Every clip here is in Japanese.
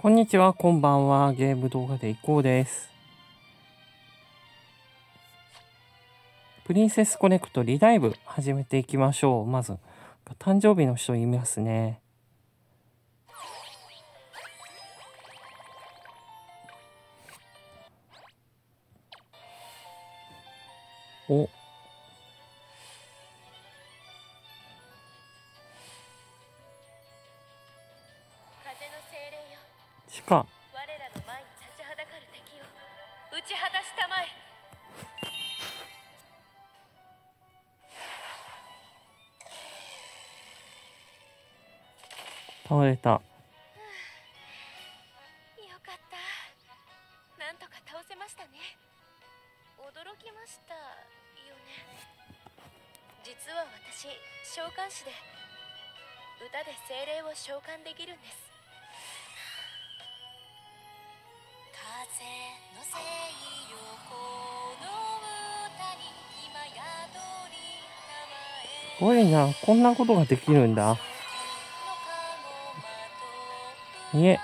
こんにちは、こんばんは。ゲーム動画でいこうです。プリンセスコネクトリダイブ始めていきましょう。まず、誕生日の人いますね。お、か。我らの前に立ちはだかる敵を打ち果たしたまえ倒れた。な。こんなことができるんだ。いえ、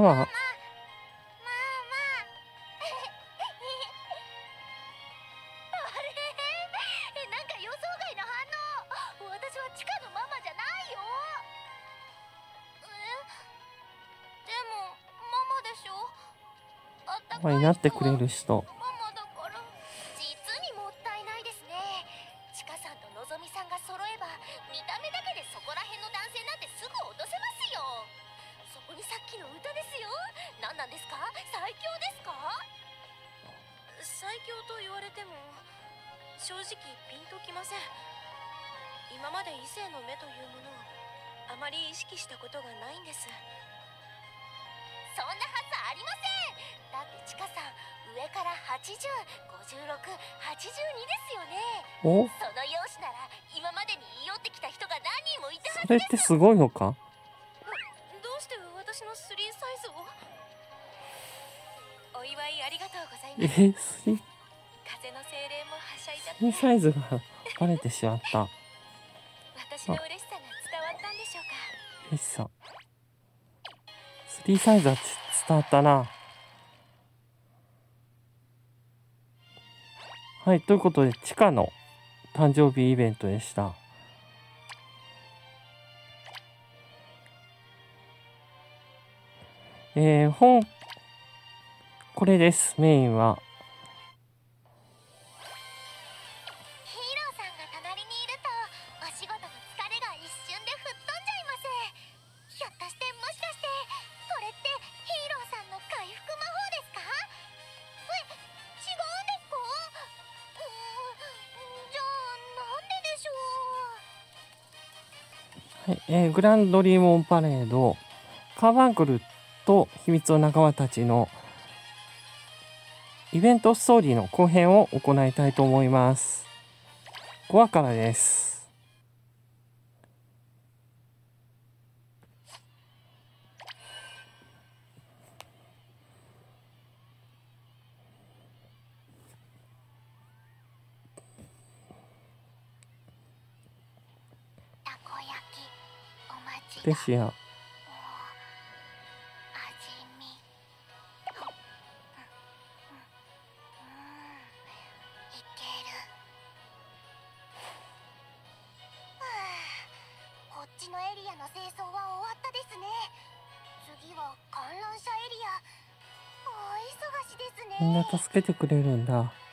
ママになってくれ？る人。すごいのか？どうして私のスリーサイズを？お祝いありがとうございえます、スリ風の精霊もはしゃいじゃっスリーてサイズがバレてしまった。私の嬉しさが伝わったんでしょうか？よしさ。スリーサイズは伝わったな。はい、ということで、地下の誕生日イベントでした。えー、本、これです、メインは。ヒーローさんが隣にいるとお仕事の疲れが一瞬で吹っ飛んじゃいます。ひょっとしてもしかしてこれってヒーローさんの回復魔法ですか？え違うんですか？うーんじゃあなんででしょう？はい、えーグランドリーモンパレード、カーバンクルと秘密の仲間たちのイベントストーリーの後編を行いたいと思います。5話からです。たこ焼きみんな助けてく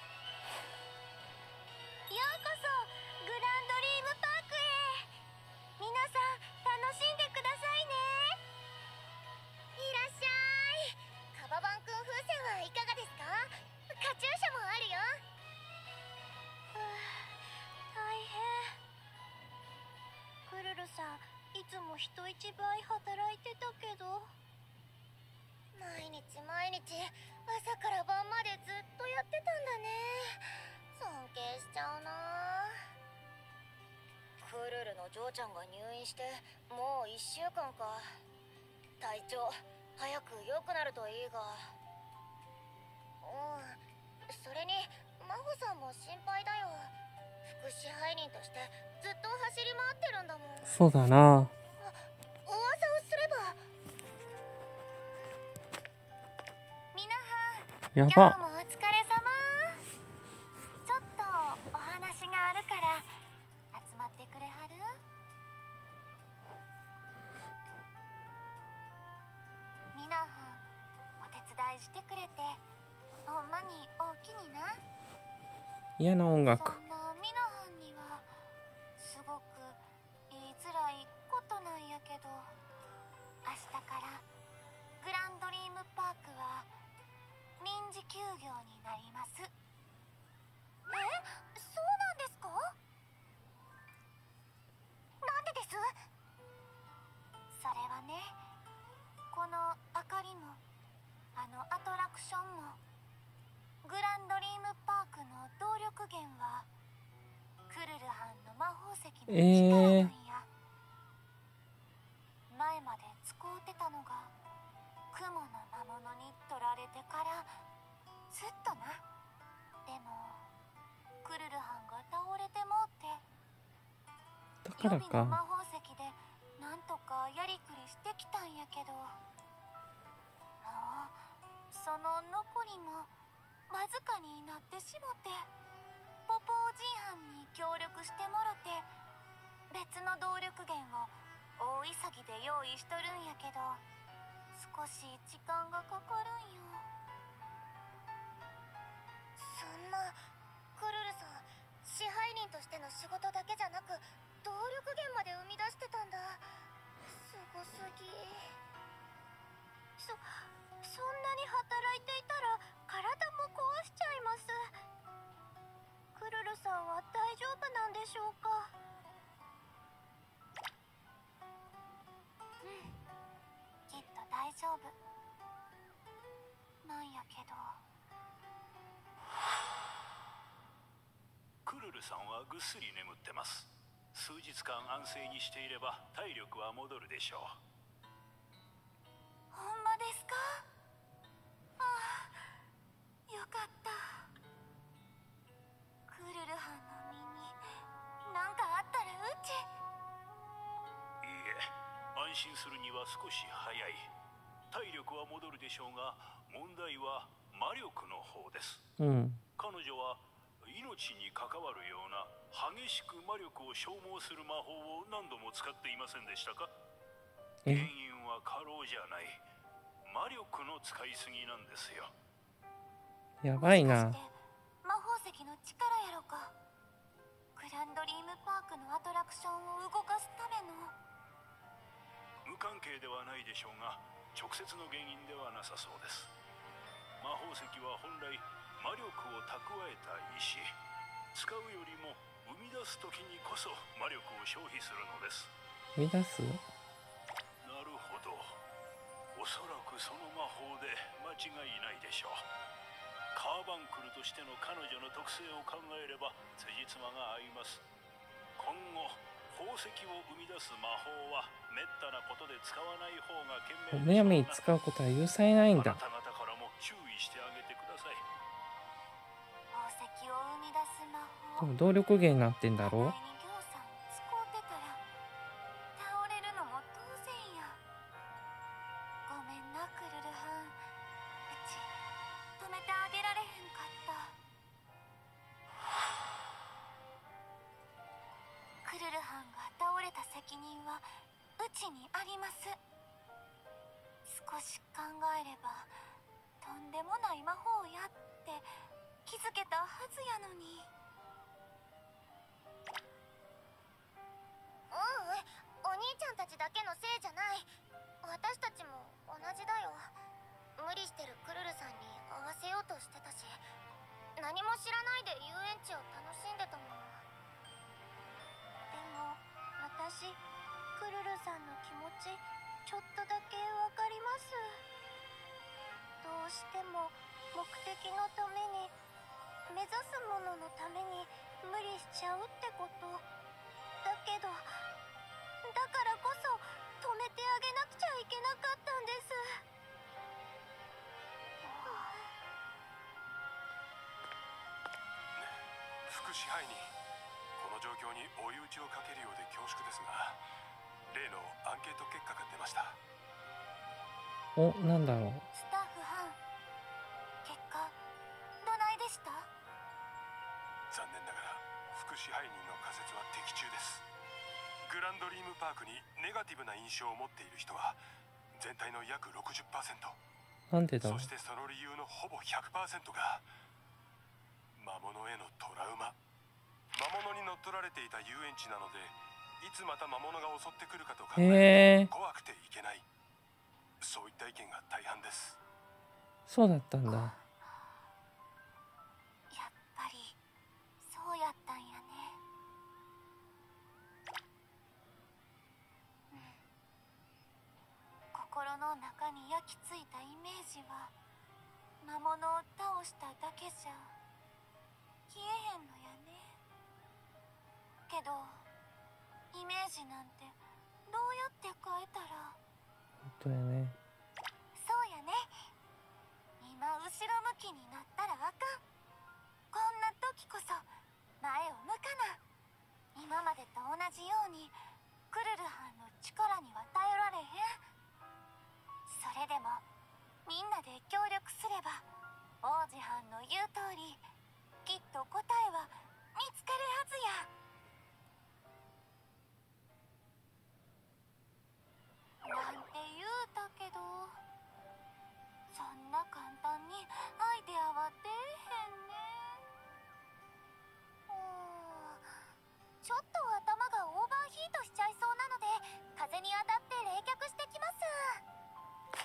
だな。やばか。の魔法石でなんとかやりくりしてきたんやけどもうその残りもわずかになってしもてポポージー班に協力してもろて別の動力源を大急ぎで用意しとるんやけど少し時間がかかるルルさんはぐっすり眠ってます。数日間安静にしていれば体力は戻るでしょう。ほんまですか？ああよかった。クルルハンの身に何かあったらうち。いいえ安心するには少し早い。体力は戻るでしょうが問題は魔力の方です。うん。彼女は命に関わるような激しく魔力を消耗する魔法を何度も使っていませんでしたか？原え因は過労じゃない。魔力の使いすぎなんですよ。やばいな。魔法石の力やろか。グランドリームパークのアトラクションを動かすための。無関係ではないでしょうが直接の原因ではなさそうです。魔法石は本来魔力を蓄えた石。使うよりも生み出す時にこそ魔力を消費するのです。生み出す？なるほど。おそらくその魔法で間違いないでしょう。カーバンクルとしての彼女の特性を考えれば辻褄が合います。今後宝石を生み出す魔法は滅多なことで使わない方が賢明むやみに使うことは許されないんだ。あなた方からも注意してあげてください多分動力源になってんだろう？支配にこの状況に追い打ちをかけるようで恐縮ですが例のアンケート結果が出ました。おなんだろう。スタッフ班結果どないでした？残念ながら副支配人の仮説は的中です。グランドリームパークにネガティブな印象を持っている人は全体の約60%なんでだそしてその理由のほぼ100%がた遊園地なのでいつまた魔物が襲ってくるかと考え怖くていけない。そういった意見が大半です。そうだったんだ。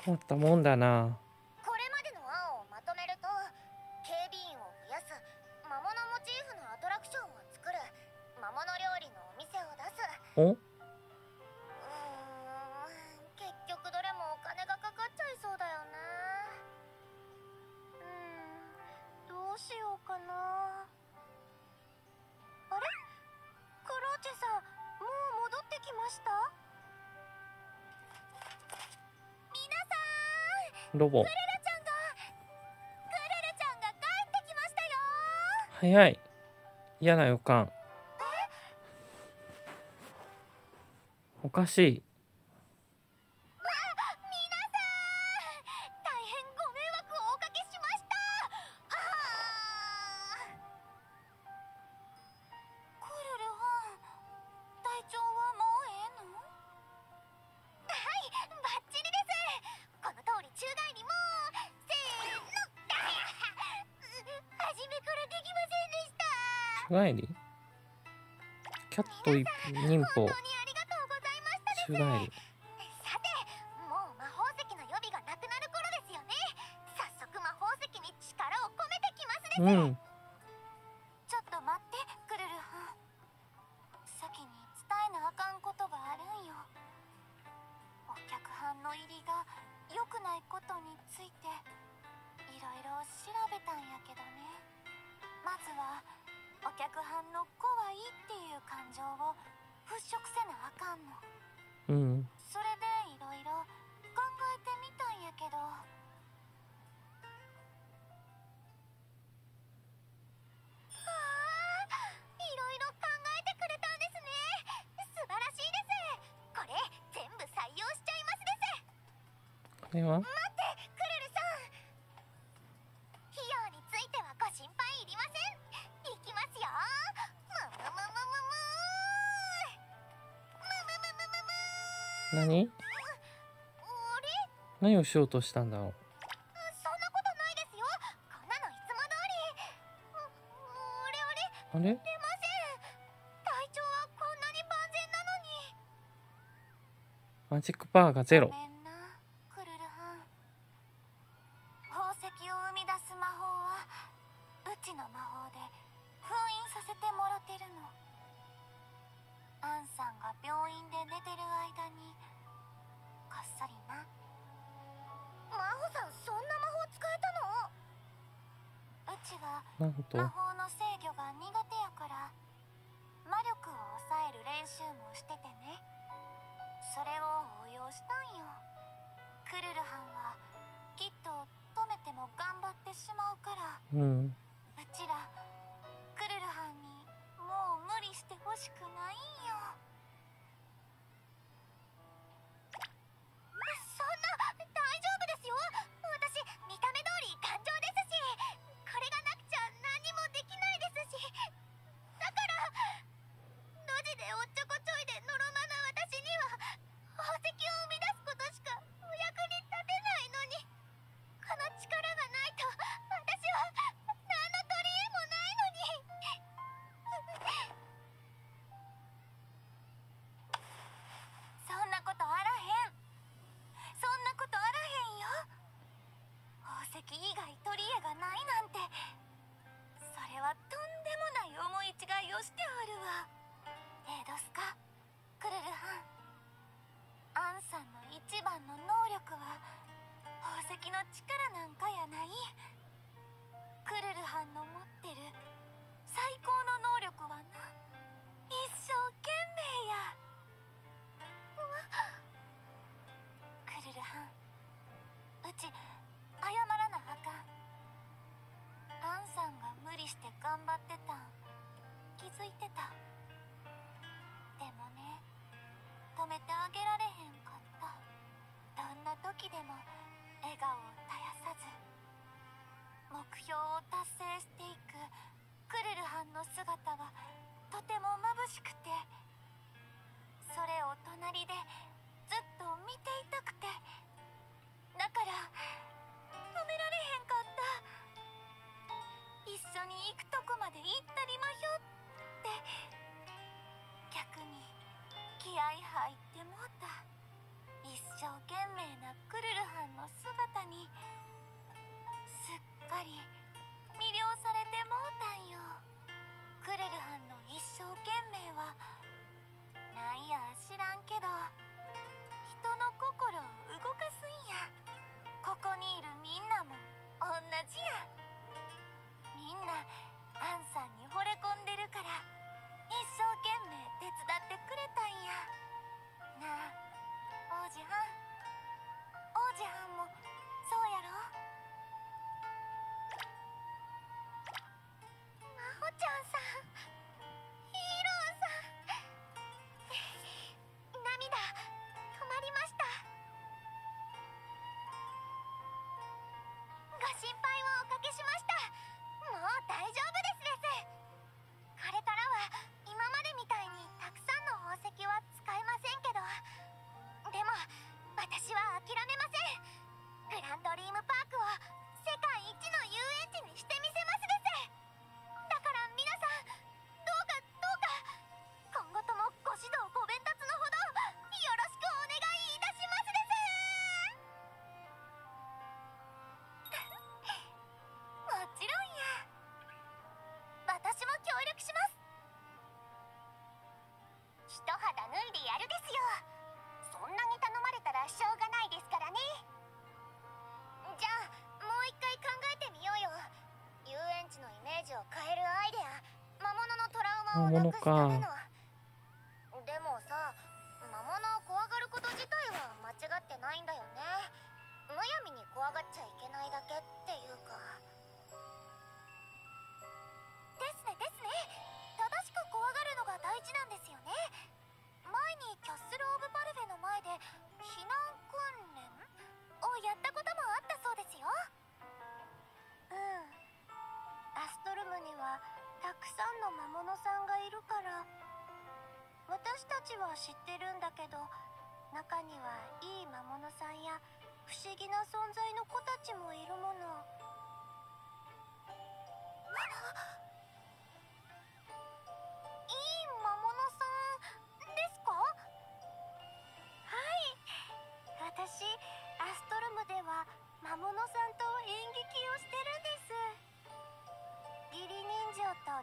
思ったもんだな。ボ。クルルちゃんがクルルちゃんが帰ってきましたよ。早い。嫌な予感。おかしい。歩。宙返り。何をしようとしたんだろう？そんなことないですよ。こんなのいつも通りもうあれあれあれ出ません体調はこんなに万全なのにマジックパワーがゼロ 또. は心配をおかけしました。もう大丈夫ですです。これからは今までみたいにたくさんの宝石は使えませんけど。でも私は諦めものか。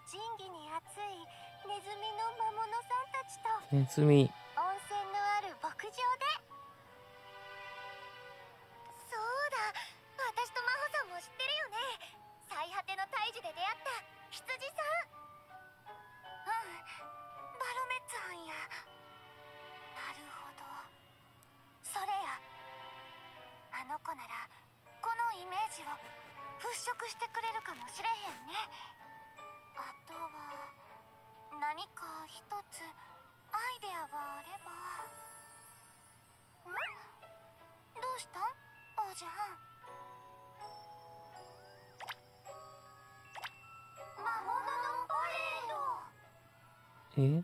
仁義に熱いネズミの魔物さんたちとネズミ。温泉のある牧場で Hmm.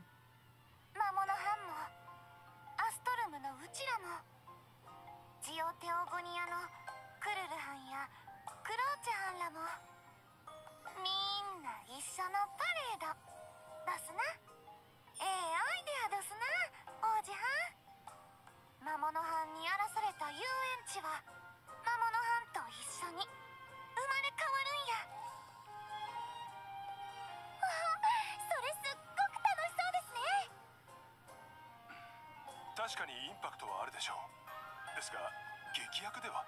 確かにインパクトはあるでしょう。ですが劇薬では。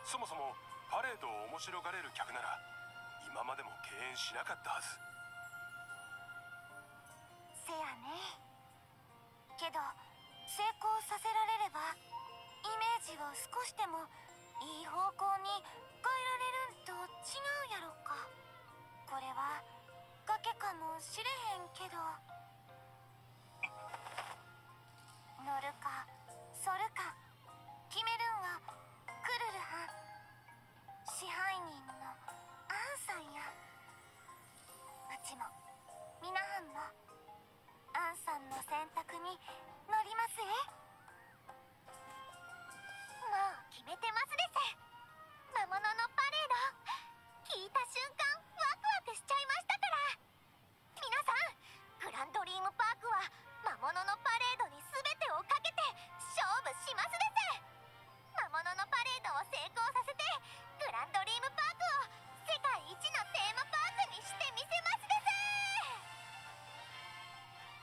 そもそもパレードを面白がれる客なら今までも敬遠しなかったはず。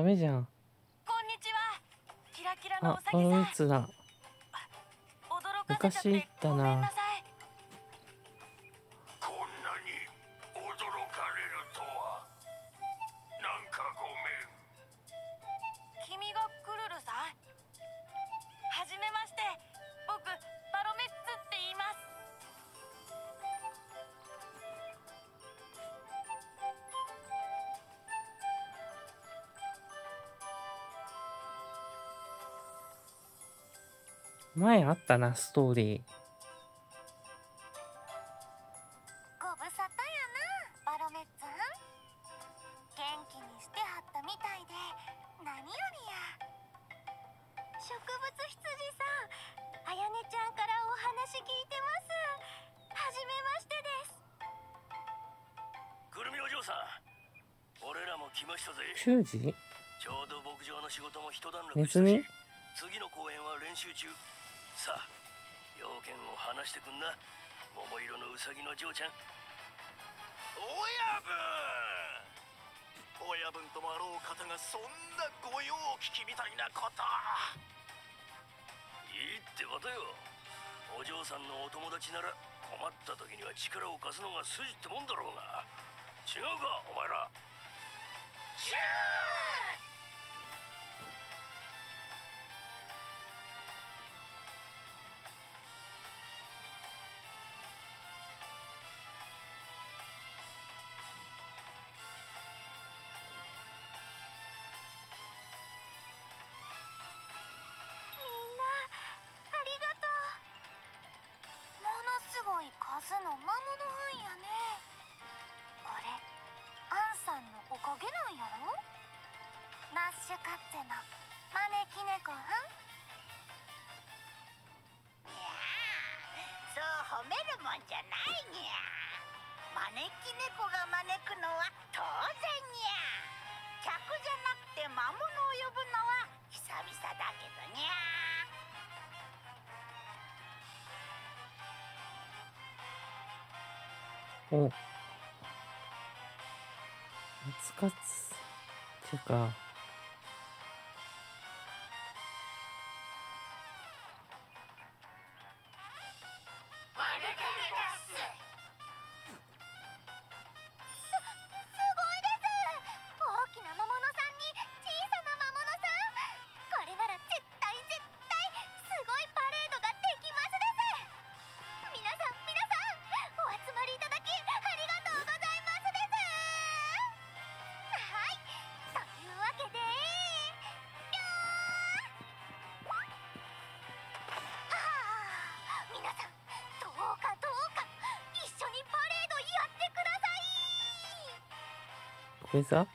ダメじゃん。こんにちは。キラキラのおさぎさん。あ、あいつだ。昔ったな。ったなストーリー。な。ん。あんんちょうど牧場の仕事も一段落したし次の公演は練習中。さあ要件を話してくんな。桃色のウサギの嬢ちゃん。親分！親分ともあろう方がそんな御用聞きみたいなこと。いいってことよ。お嬢さんのお友達なら困った時には力を貸すのが筋ってもんだろうが。違うかお前ら。ューかっての招き猫はんい。やそう褒めるもんじゃないにゃ招き猫が招くのは当然にゃ客じゃなくて魔物を呼ぶのは久々だけどにゃおカツカっていうか。レザー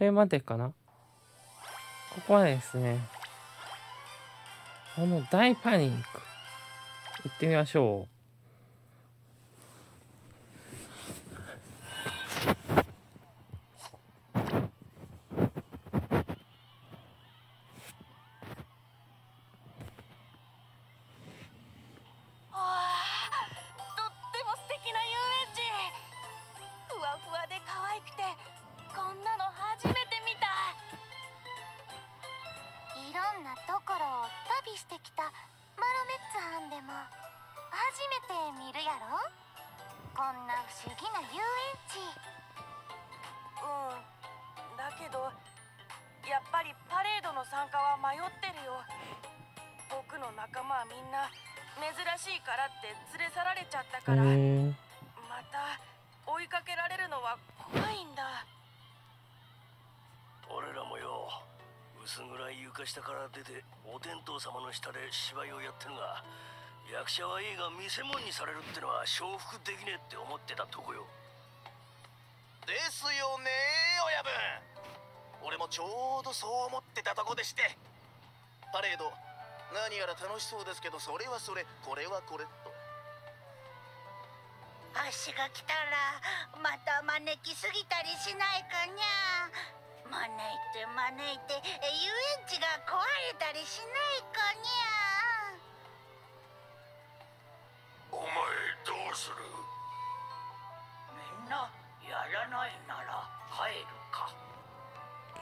これまでかなここはですねあの大パニック行ってみましょう様の下で芝居をやってるが役者は映画見せ物にされるってのは承服できねえって思ってたとこよ。ですよね親分。俺もちょうどそう思ってたとこでして。パレード何やら楽しそうですけどそれはそれこれはこれと。足が来たらまた招きすぎたりしないかにゃ。招いて招いて遊園地が壊れたりしない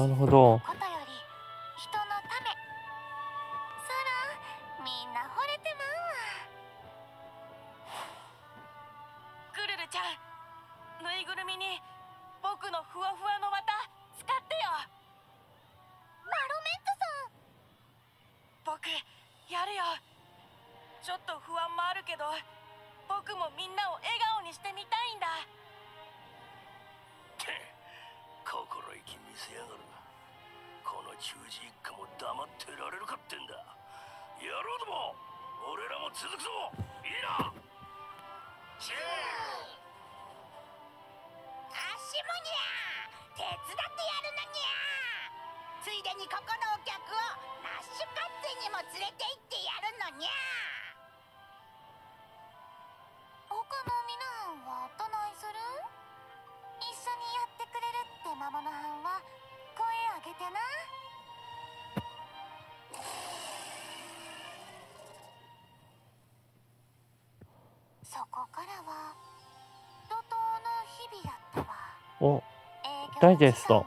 なるほど。ここのお客をラッシュカッツにも連れて行ってやるのにゃ他の皆はどないする？一緒にやってくれるって魔物はんは声上げてな。そこからは怒涛の日々やったわ。おダイジェスト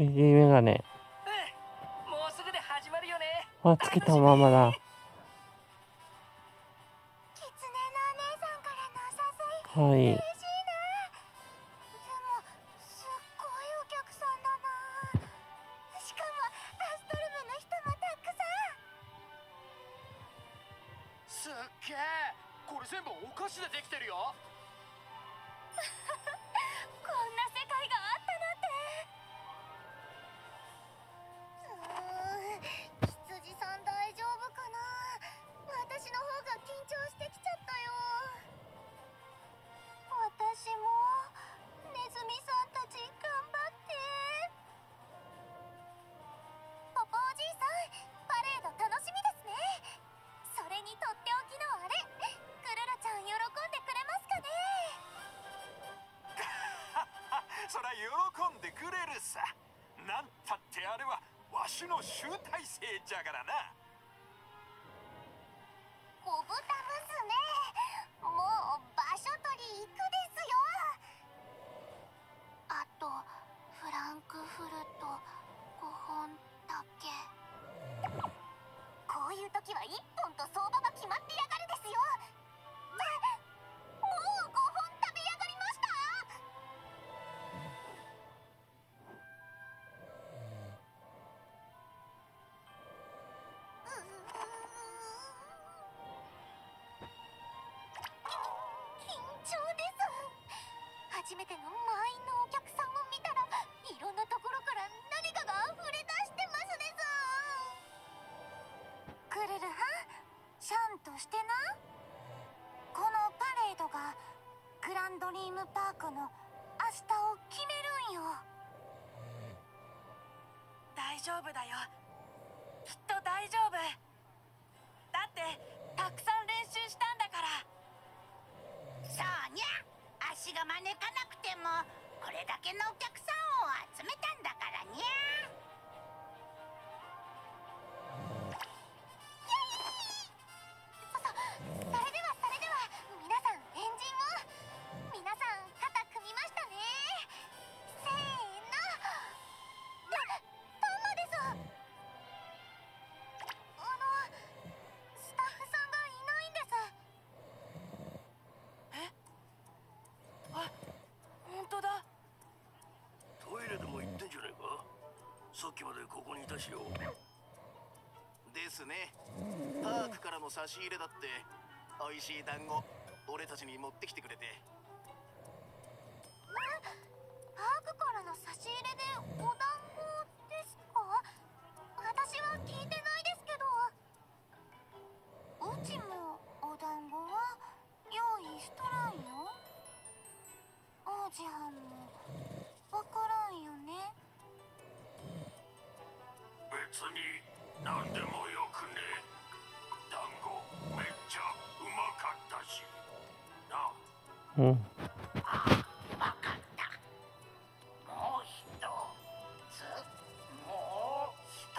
3D メガネ。あ、つけたままだ。ンドリームパークの明日を決めるんよ。大丈夫だよ。きっと大丈夫。だってたくさん練習したんだから。そうにゃ。足が招かなくてもこれだけのお客さんを集めたんだからにゃここにいたしよですね。パークからの差し入れだって美味しい団子俺たちに持ってきてくれて。パークからの差し入れ？別に何でもよくね。団子めっちゃうまかったし。なあ。うん。わかった。もう一つ。もう一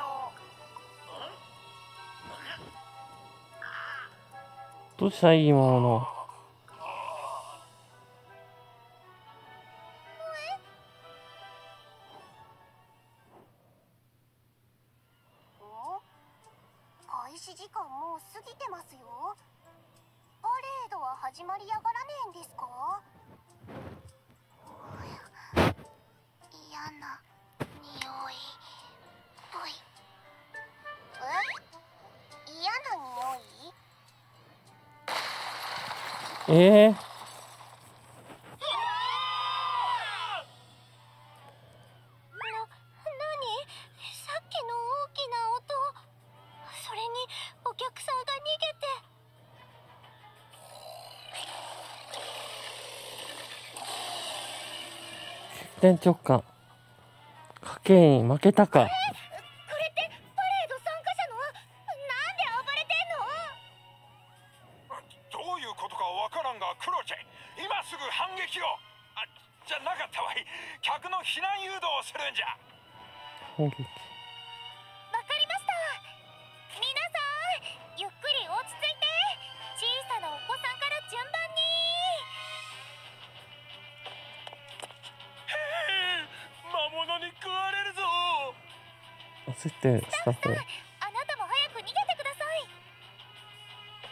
どうしたいいもの。お転直感。家計に負けたか。ってる。あなたも早く逃げてください。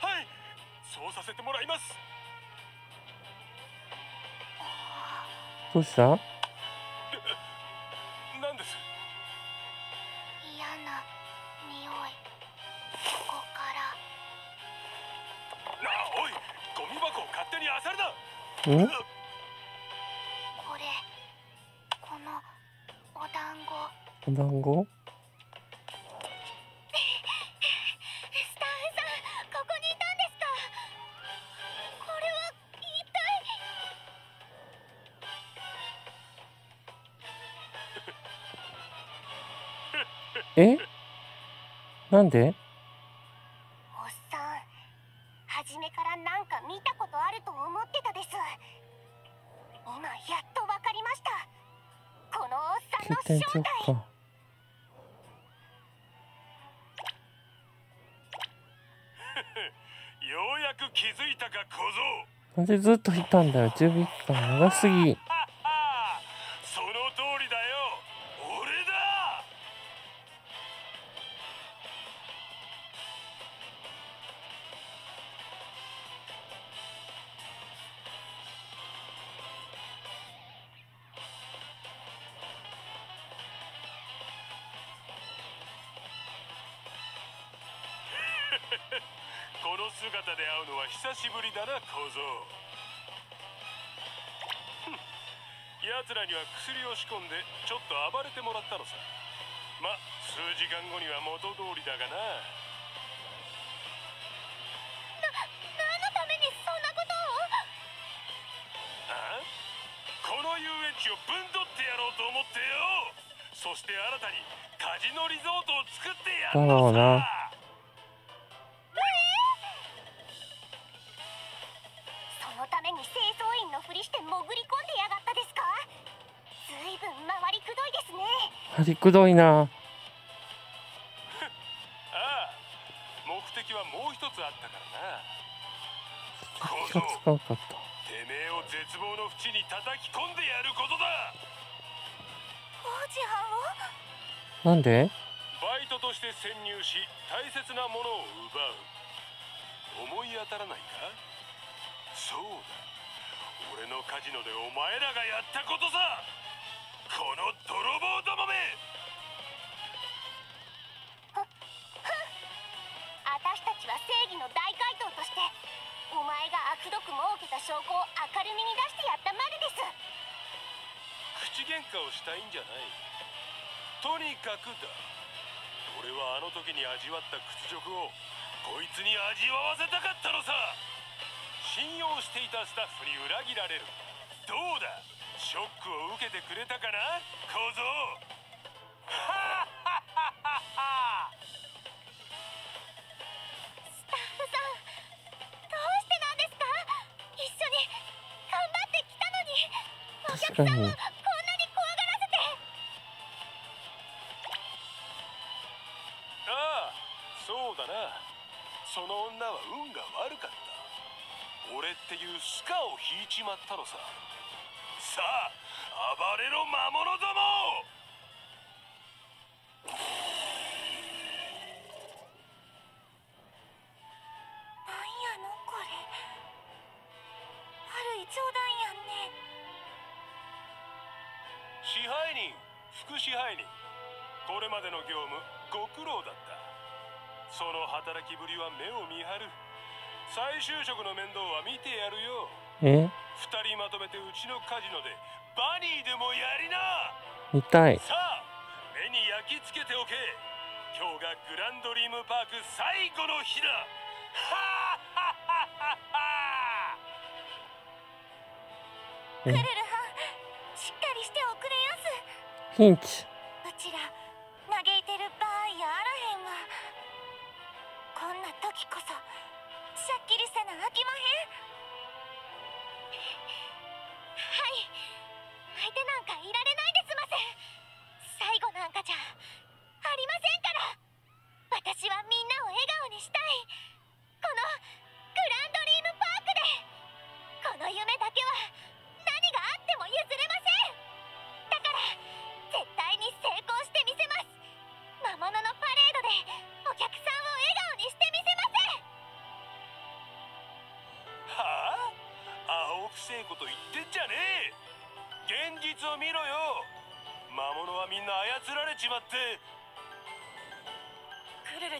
はいそうさせてもらいます。どうした？なんです？嫌な匂い。ここから。なあおいゴミ箱を勝手に漁るな。ん？これこのお団子。お団子？なんで？体おっさん初めからなんか見たことあると思ってたです今やっとわかりましたこのおっさんの正体感。ようやく気づいたか小僧なんでずっといたんだよ。準備期間長すぎ。薬を仕込んでちょっと暴れてもらったのさ。ま数時間後には元通りだがな。何のためにそんなことを？あこの遊園地をぶんどってやろうと思ってよ。そして新たにカジノリゾートを作ってやるのさ。りくどいな。ああ目的はもう一つあったからな気がつかんかったてめえを絶望の淵に叩き込んでやることだ王子はんをなんでバイトとして潜入し大切なものを奪う思い当たらないかそうだ俺のカジノでお前らがやったことさこの泥前が悪毒も受けた証拠を明るみに出してやったまでです。口喧嘩をしたいんじゃない。とにかくだ。俺はあの時に味わった屈辱をこいつに味わわせたかったのさ。信用していたスタッフに裏切られる。どうだ？ショックを受けてくれたかな？小僧。お客働きぶりは目を見張る。再就職の面倒は見てやるよ。え？二人まとめてうちのカジノでバニーでもやりな。見たい。さあ目に焼き付けておけ。今日がグランドリームパーク最後の日だ。はあはははクルルはんしっかりしておくれやす。ピンチ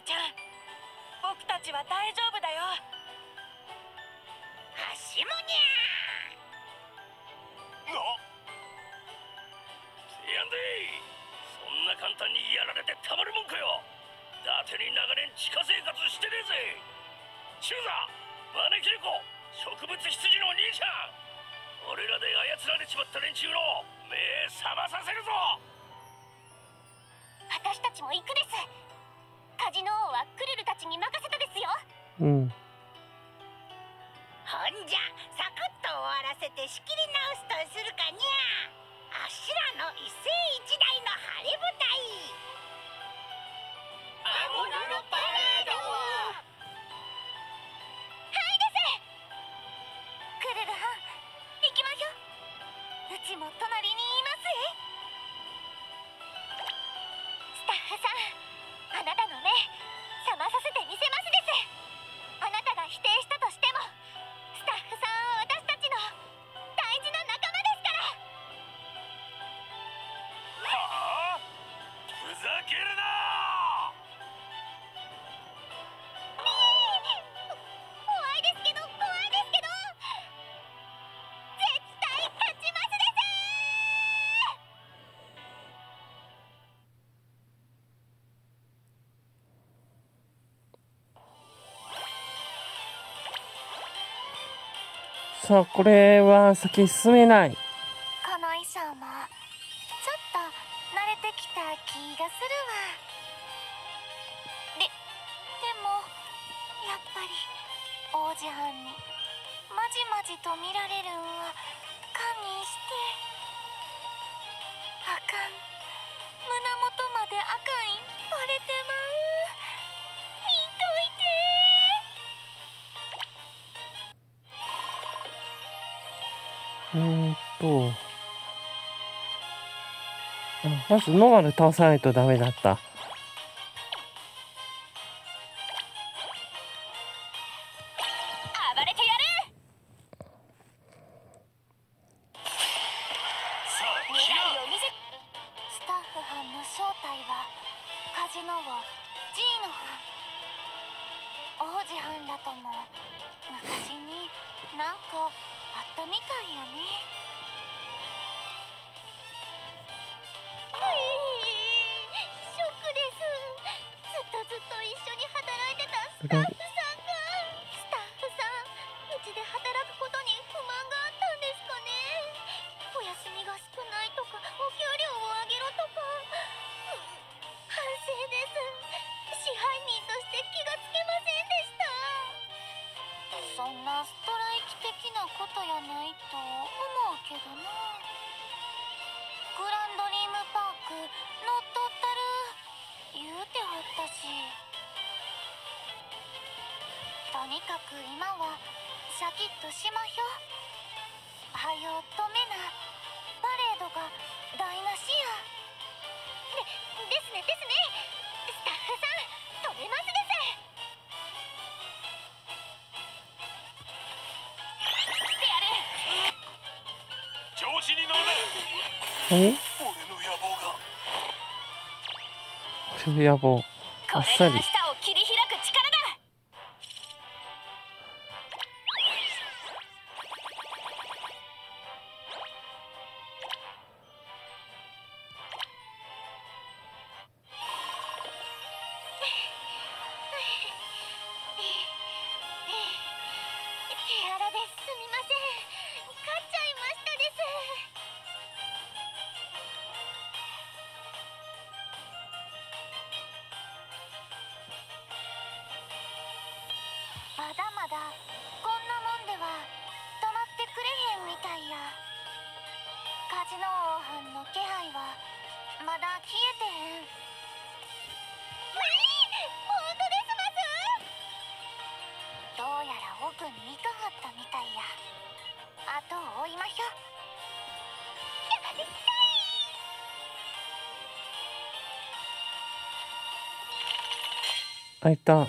ルルちゃん。僕たちは大丈夫だよ。足もにゃな？せやんでそんな簡単にやられてたまるもんかよ。伊達に長年地下生活してねえぜ。中座招き猫。植物羊のお兄ちゃん。俺らで操られちまった連中の目覚まさせるぞ。私たちも行くですうさあこれは先進めない。ノアル倒さないとダメだった。野望あっさり。あ、いた。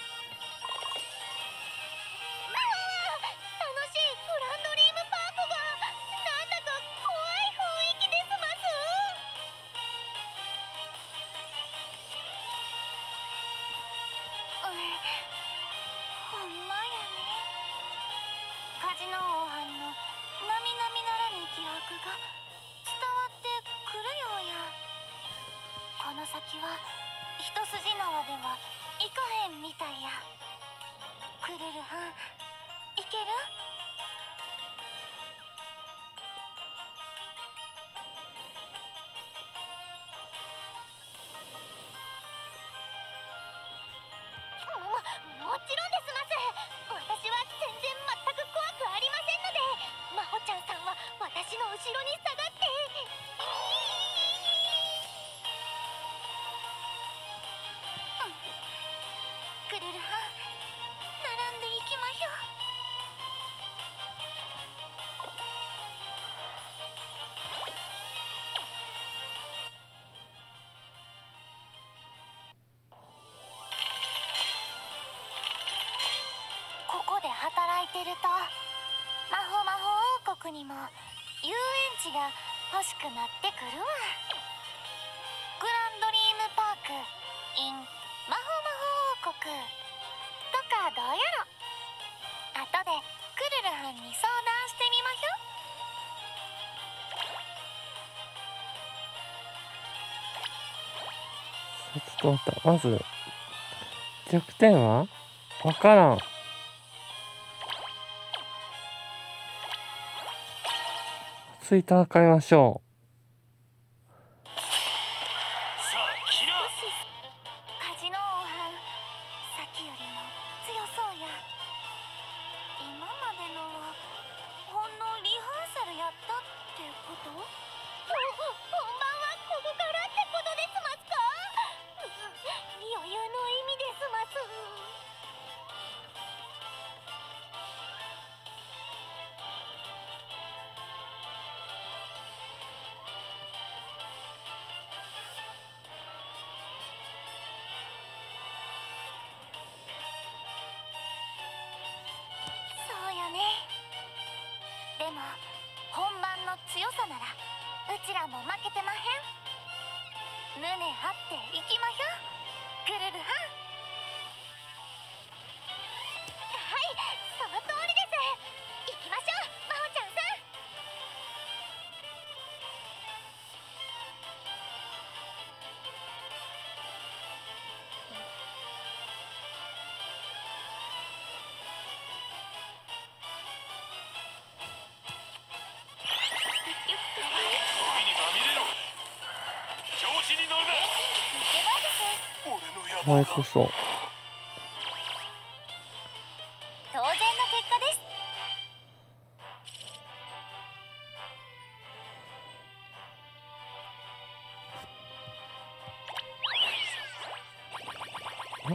で働いてると魔法魔法王国にも遊園地が欲しくなってくるわ。グランドリームパーク in 魔法魔法王国。とかどうやろ。後でクルルはんに相談してみましょ。ちょっと待ったまず弱点は？分からん。水戦いましょう。かわいそうそう。当然の結果で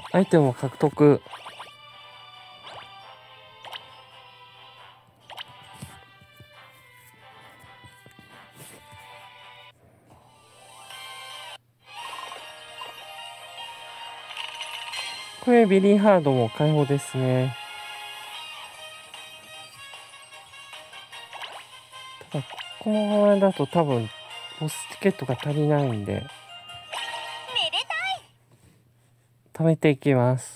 す。アイテムを獲得。ビリーハードも解放ですね。ただ、このままだと多分、ボスチケットが足りないんで、貯めていきます。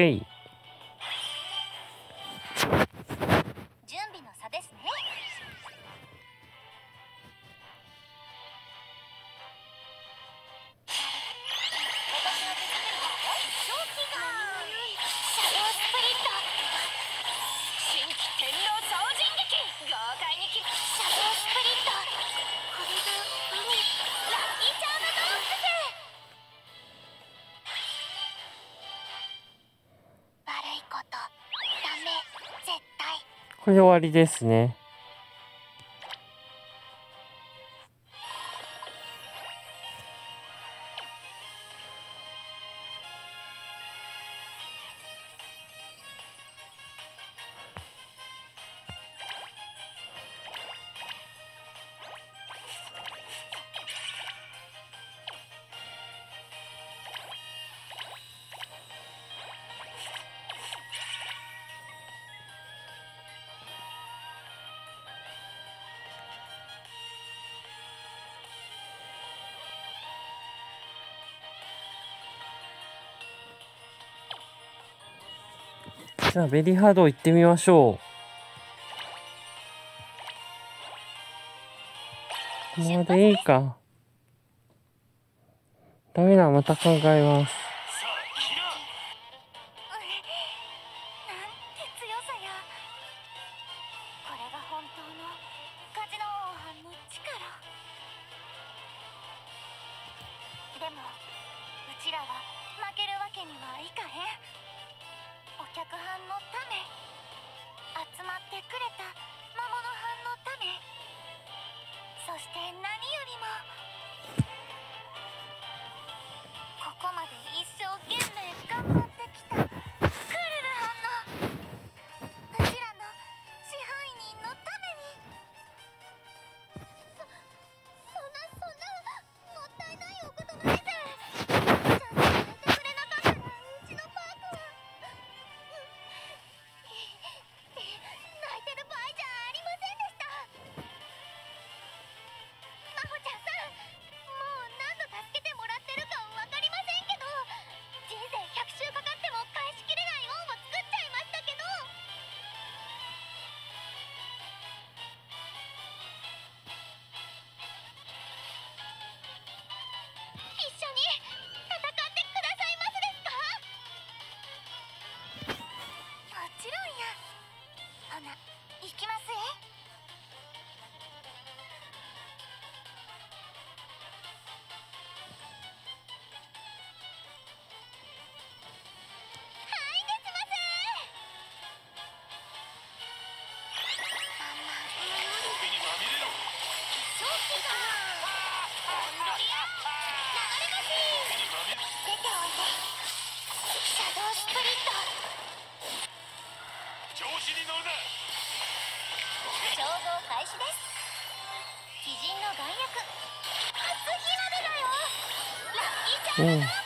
quem? 終わりですね。ゃあベリーハード行ってみましょう。これでいいか。ダメだまた考えます。Oh.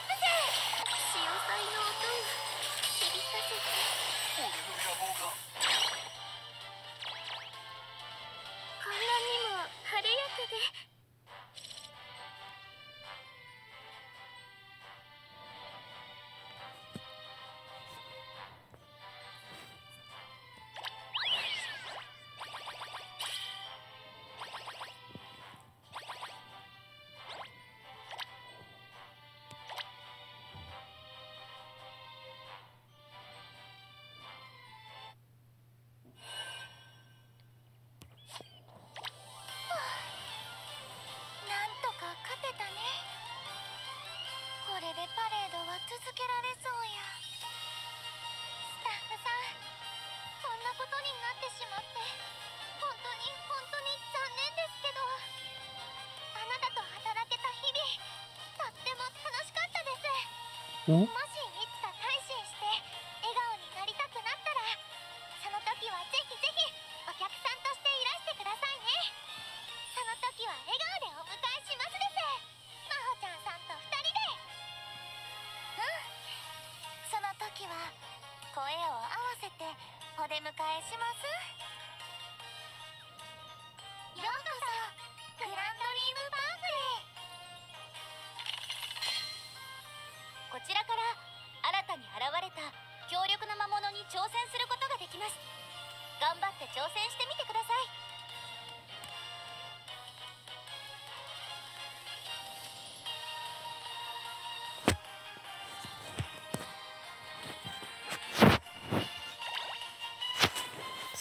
嗯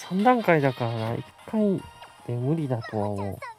3段階だからな。1回で無理だとは思う。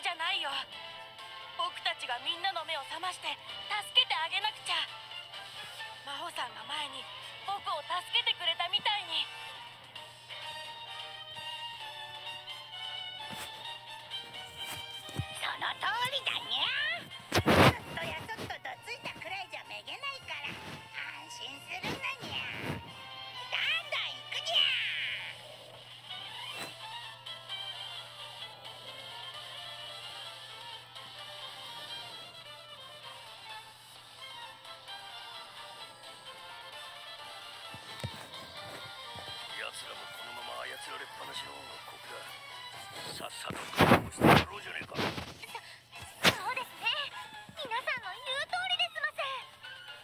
じゃないよ。僕たちがみんなの目を覚まして助けてあげなくちゃ。真帆さんが前に僕を助けてくれた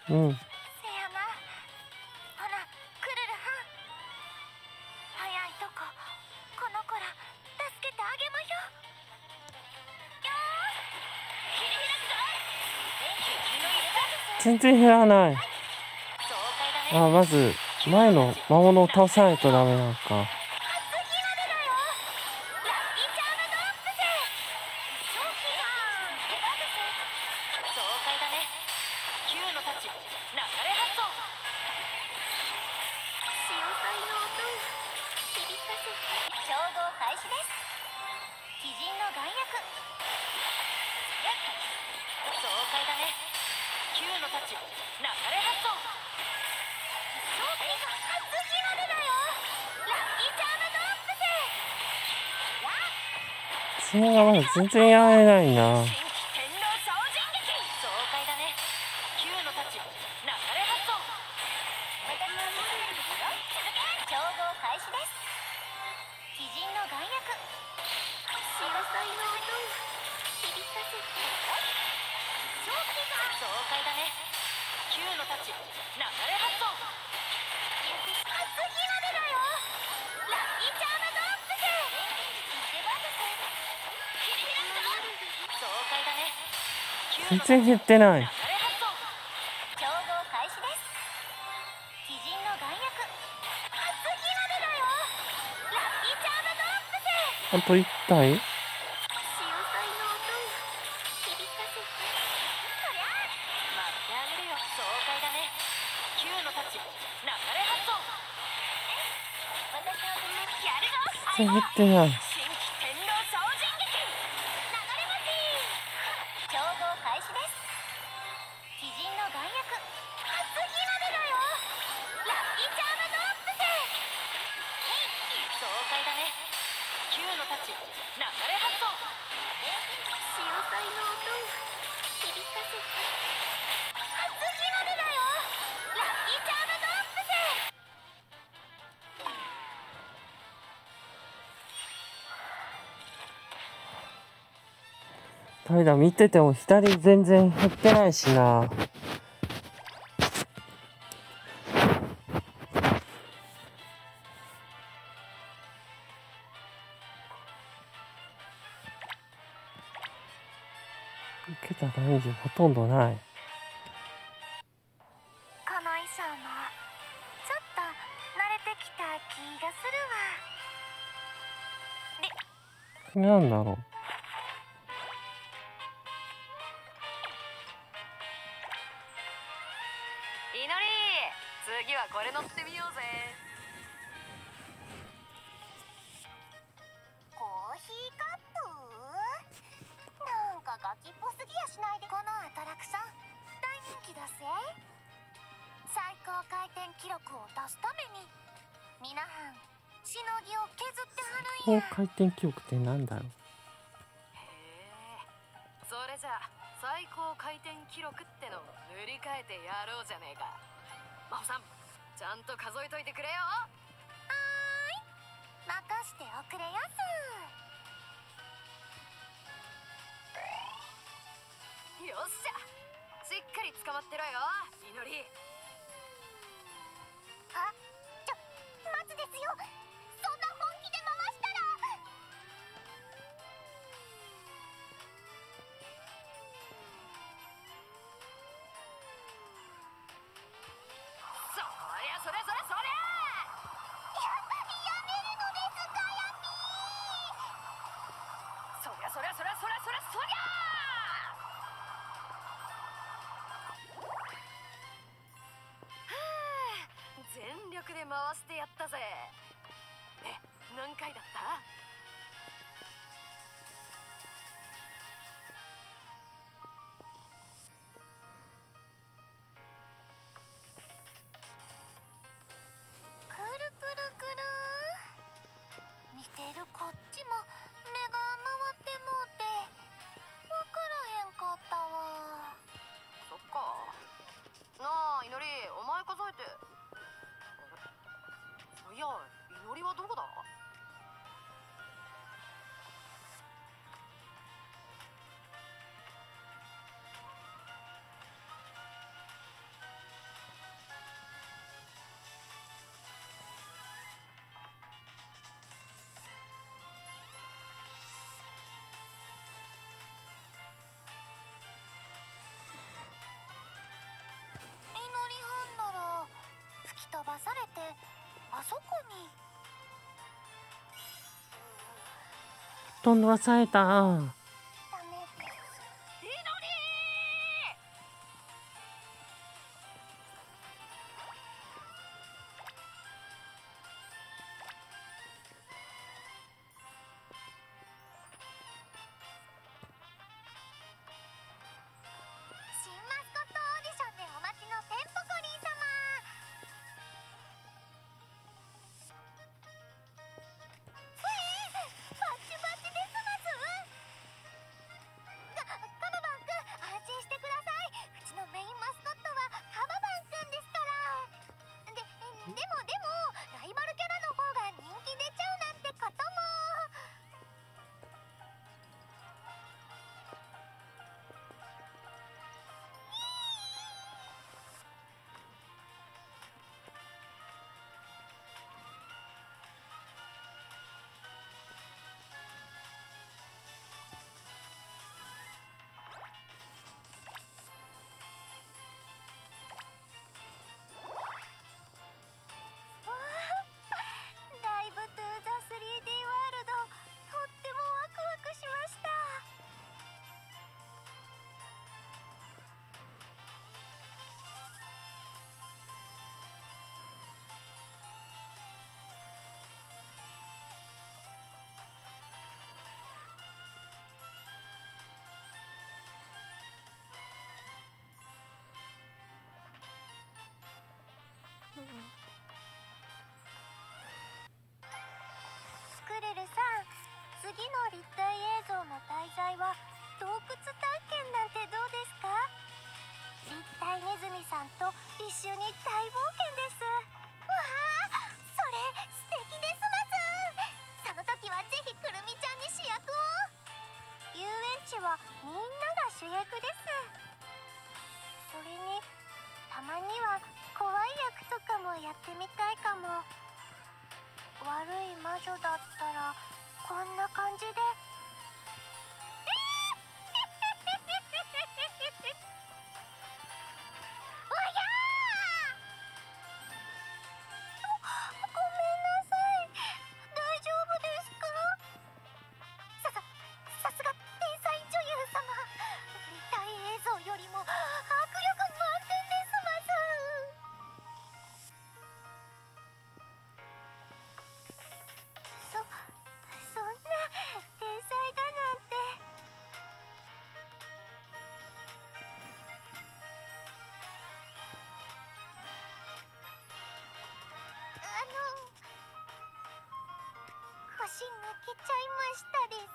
うん。全然減らないあまず前の魔物を倒さないとダメなのか真不应该呀。然減ってない。あと体？全然減ってない。誰だ、見てても左全然減ってないしな。受けたダメージほとんどない。なんだろう点記憶って何だろう？そこに今度は冴えた。スクレルさん次の立体映像の滞在は洞窟探検なんてどうですか？立体ネズミさんと一緒に大冒険です。わあそれ素敵です。ますその時はぜひくるみちゃんに主役を遊園地はみんなが主役です。それにたまには怖い役もやってみたいかも。悪い魔女だったらこんな感じで腰抜けちゃいましたです。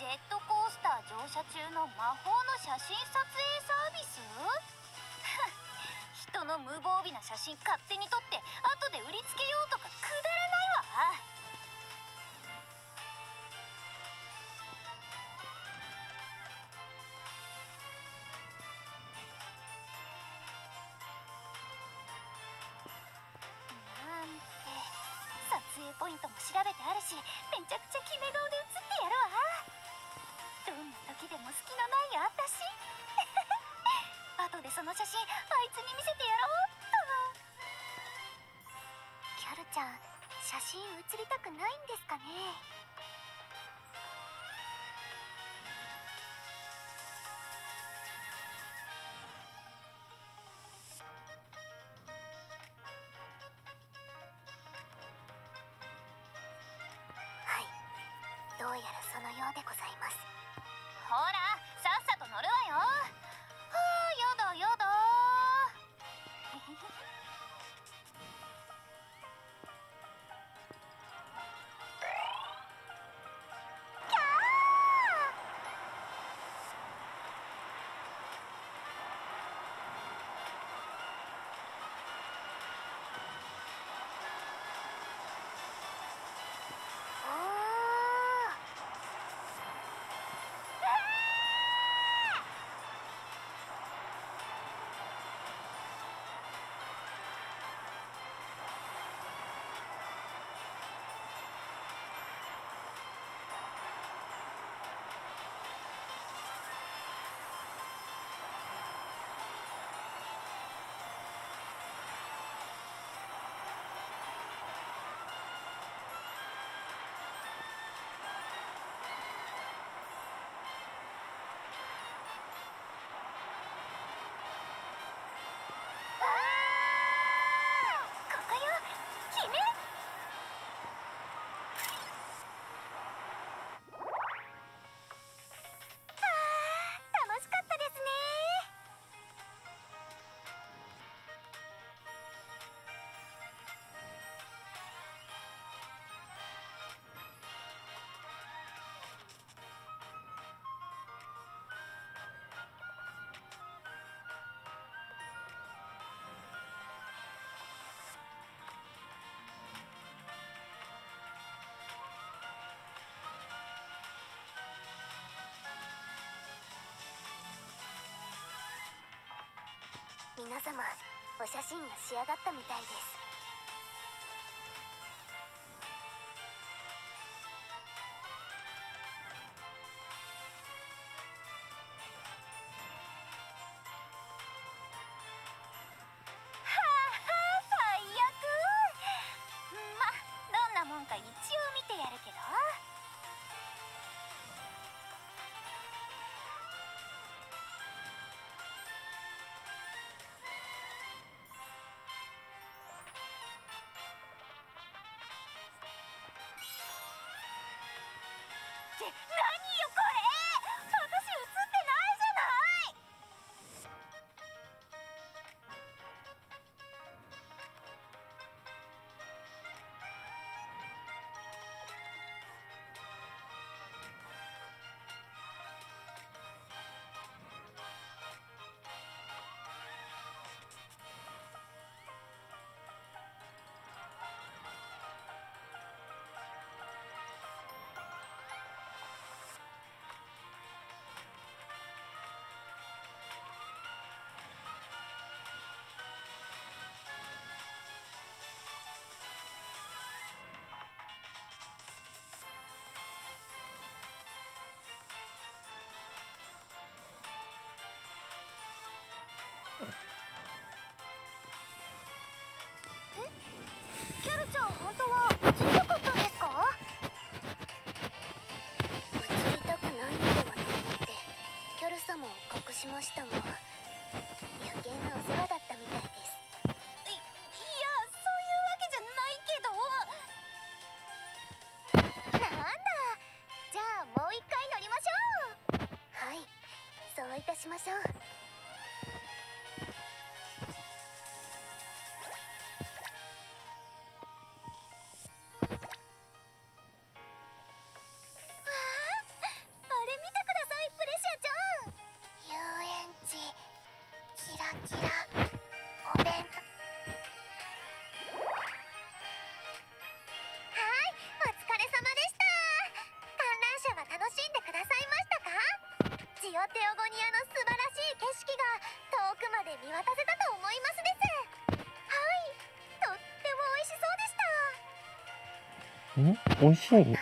ジェットコースター乗車中の魔法の写真撮影サービス？人の無防備な写真勝手に撮って後で売りつけようとかくだらないわ。くないんですかね？はい。どうやらそのようでございます。ほら。皆様お写真が仕上がったみたいです。何よ当は映りたかったんですか？映りたくないのではと思ってキャル様を隠しましたが余計なお世話だったみたいです。いいやそういうわけじゃないけど。なんだ？じゃあもう一回乗りましょう。はいそういたしましょう。テオゴニアの素晴らしい景色が遠くまで見渡せたと思いますです。はい。とっても美味しそうでした。ん？美味しい？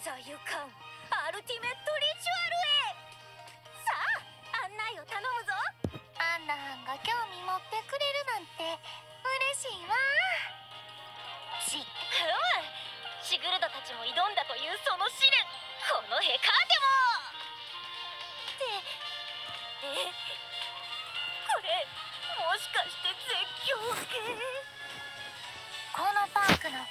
ざゆかんアルティメットリチュアルへさあ案内を頼むぞ。アンナはンが興味持ってくれるなんて嬉しいわ。しっうんシグルドたちも挑んだというその試練。このヘカーテも。ってえこれもしかして絶叫系？このパークの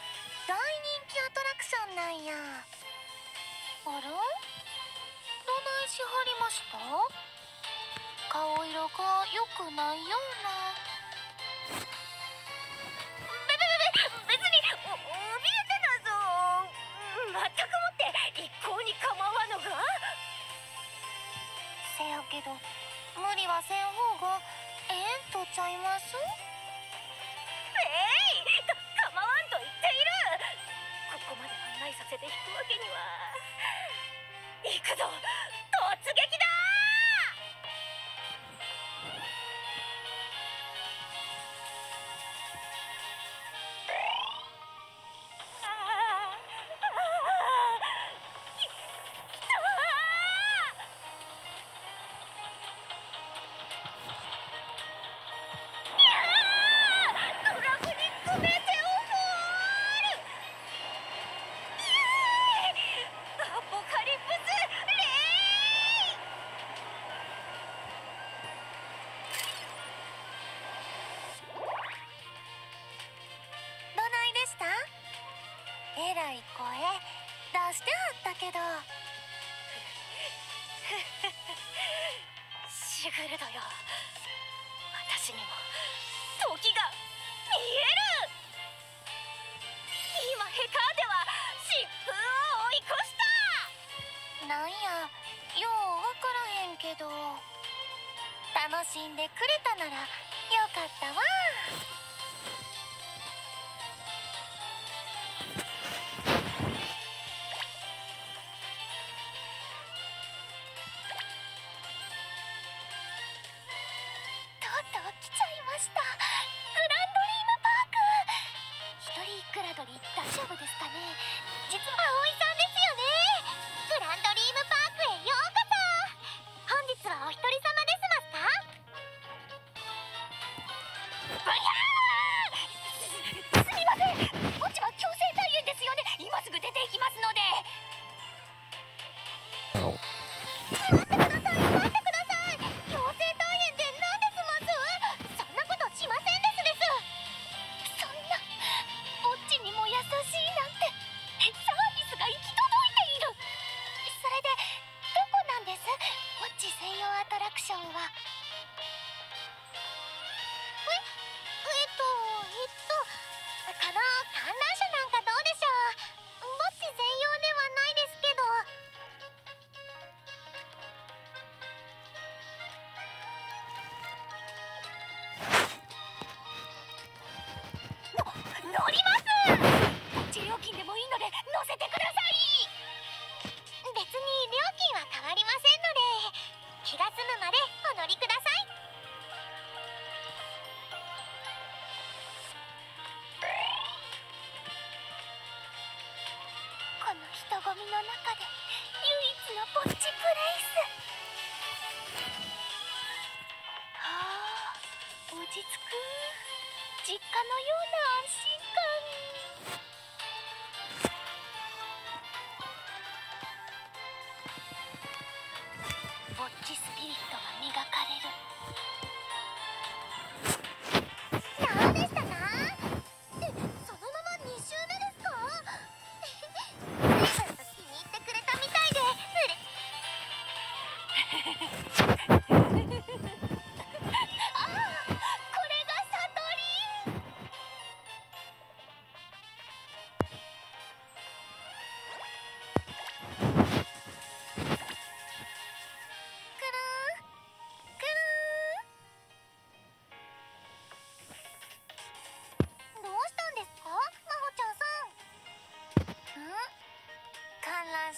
顔色が良くないような。べべべべ別にお怯えてなぞまったくもって一向に構わぬがせやけど無理はせん。方がええん。とちゃいますえい、ー、と構わん。と言っているここまで案内させて引くわけにはいくぞ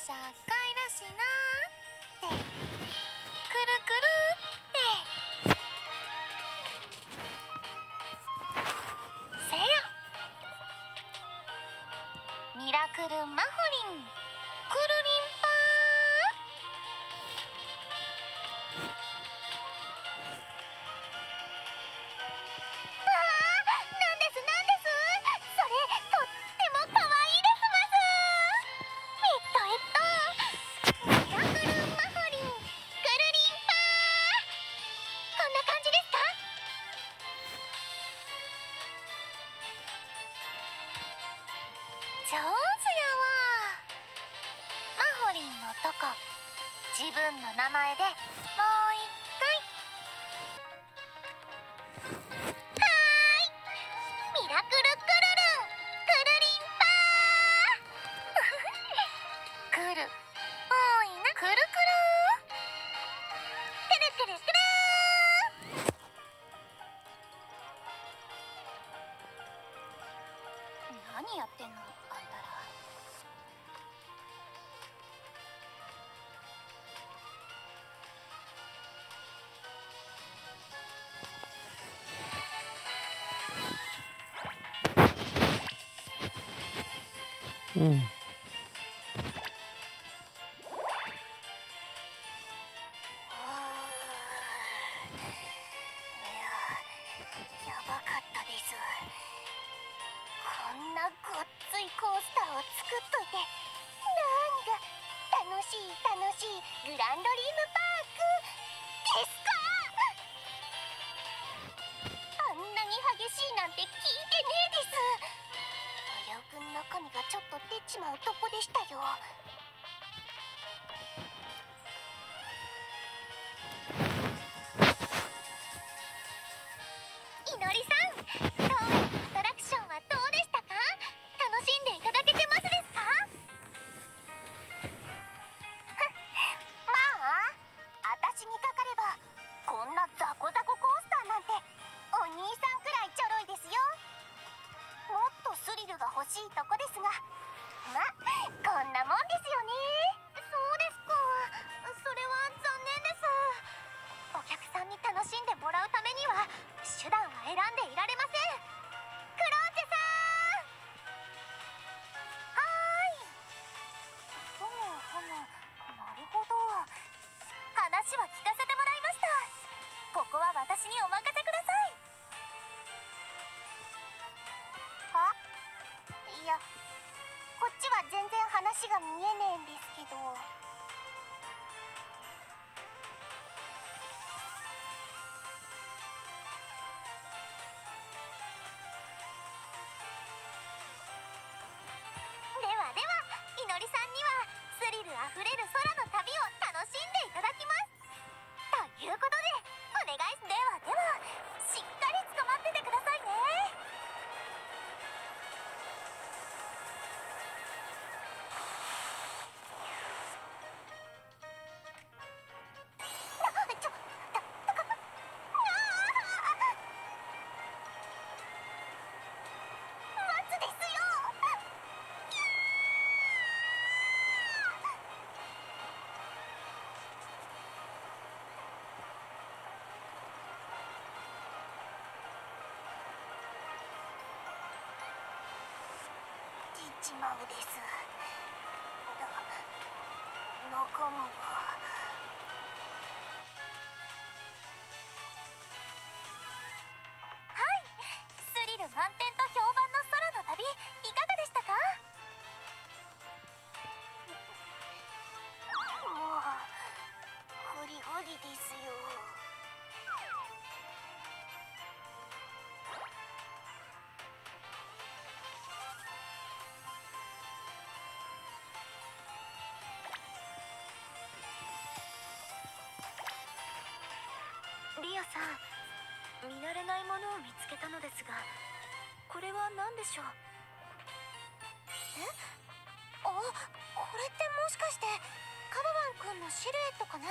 社会らしなって。くるくる分の名前で Mm. が見えねえんですけど。ちまうですどこもリアさん見慣れないものを見つけたのですがこれは何でしょう？え？あこれってもしかしてカババン君のシルエットかな？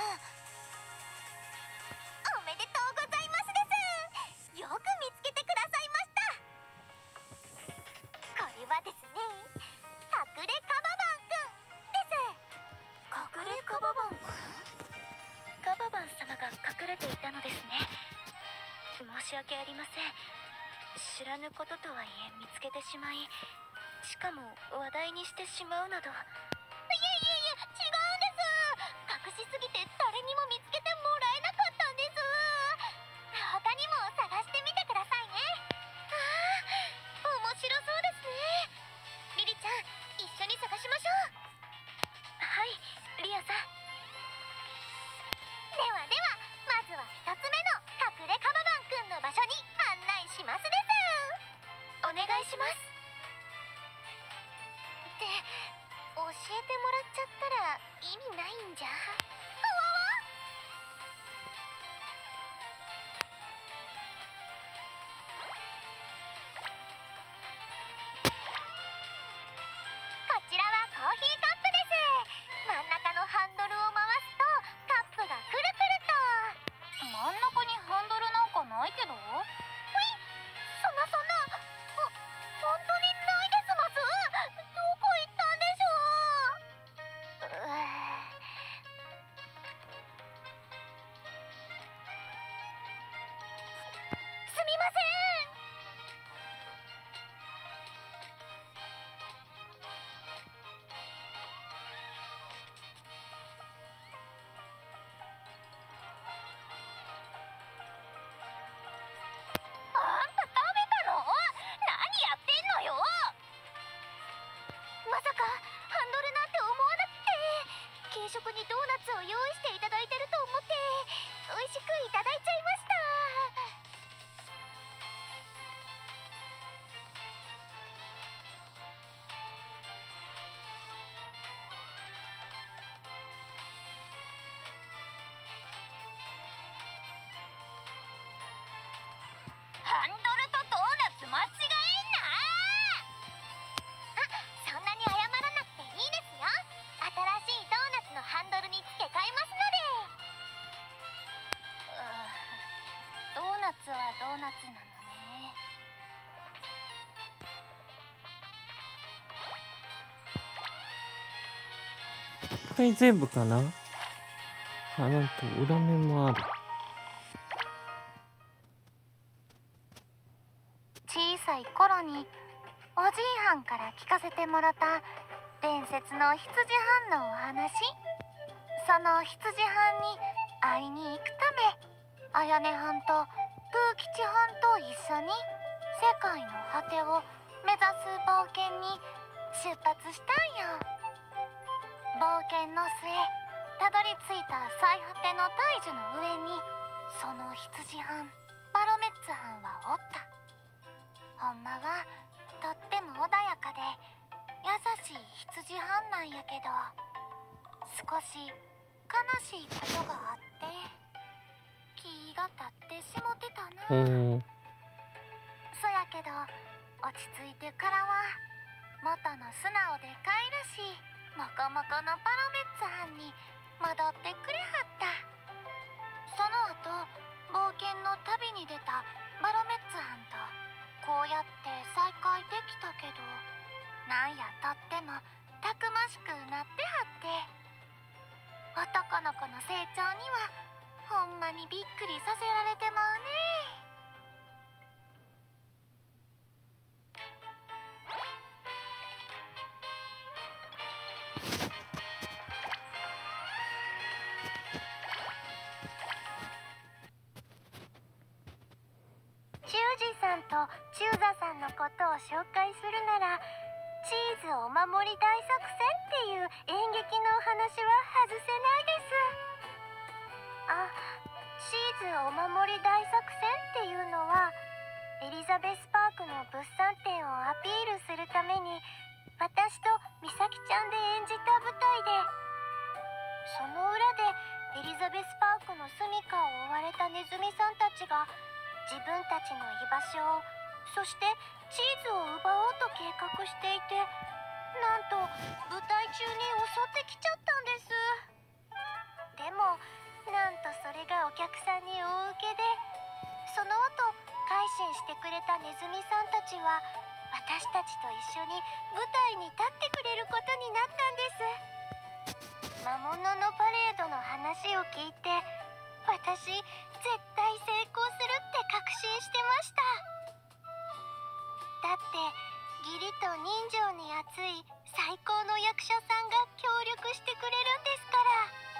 全部かな？あ、なんと裏面もある。小さい頃におじいはんから聞かせてもらった伝説の羊はんのお話その羊はんに会いに行くためあやねはんとプー吉はんと一緒に世界の果てを目指す冒険に出発したんよ。冒険の末たどり着いた最果ての大樹の上にその羊はんバロメッツはんはおったほんまはとっても穏やかで優しい羊はなんやけど少し悲しいことがあって気が立ってしもてたな、そやけど落ち着いてからは元の素直で可愛らしいモコモコのパロメッツはんに戻ってくれはった。その後冒険の旅に出たバロメッツはんとこうやって再会できたけどなんやとってもたくましくなってはって。男の子の成長にはほんまにびっくりさせられてまうね。紹介するならチーズお守り大作戦っていう演劇のお話は外せないです。あチーズお守り大作戦っていうのはエリザベスパークの物産展をアピールするために私と美咲ちゃんで演じた舞台でその裏でエリザベスパークの住処を追われたネズミさんたちが自分たちの居場所をそしてチーズを奪おうと計画していてなんと舞台中に襲ってきちゃったんです。でもなんとそれがお客さんに大受けでその後改心してくれたネズミさんたちは私たちと一緒に舞台に立ってくれることになったんです。魔物のパレードの話を聞いて私絶対成功するって確信してました。ったって義理と人情に熱い最高の役者さんが協力してくれるんですから。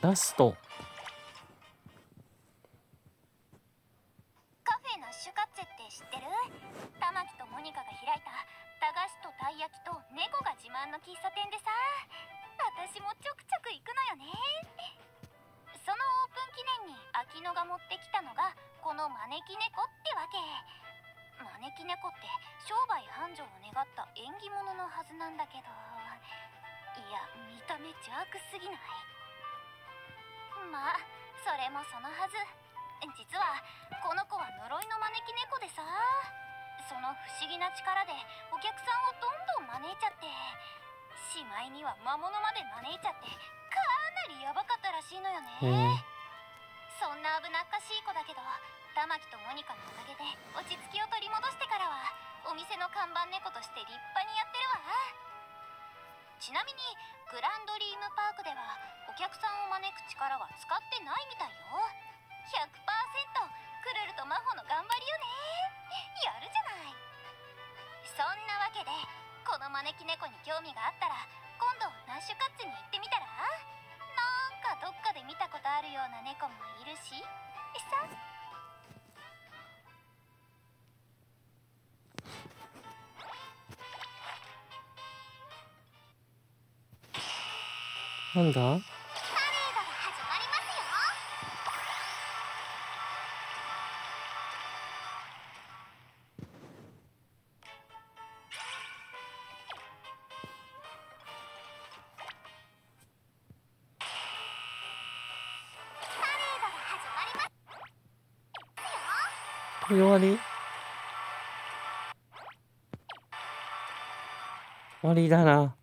ラ出すとなんだ？り？終わりだな。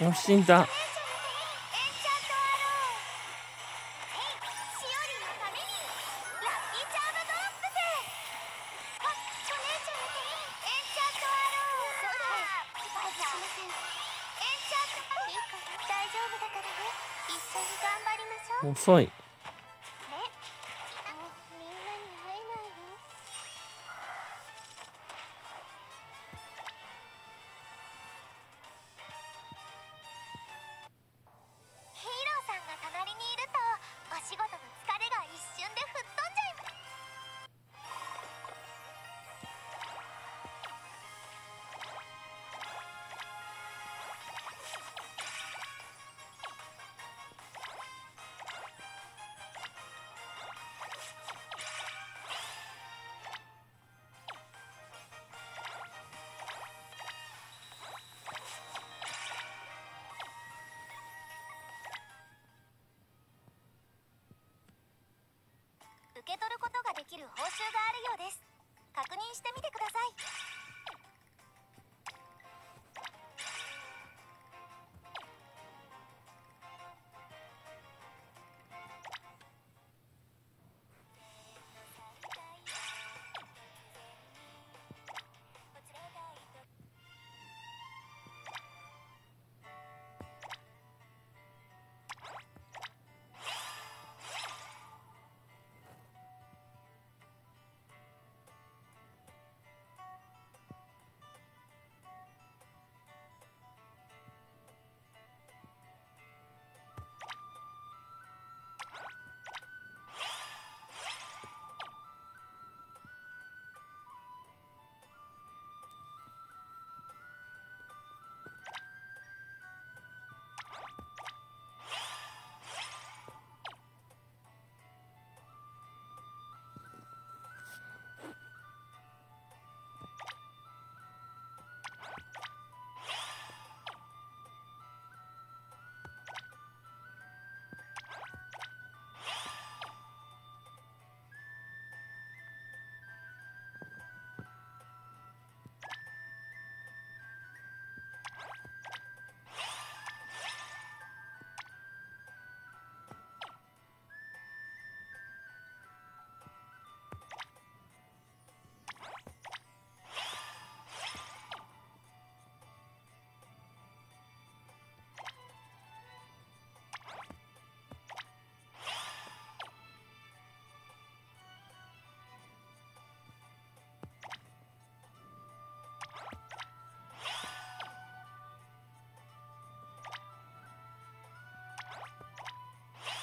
よしんだ遅い。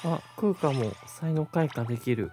あ、空間も才能開花できる。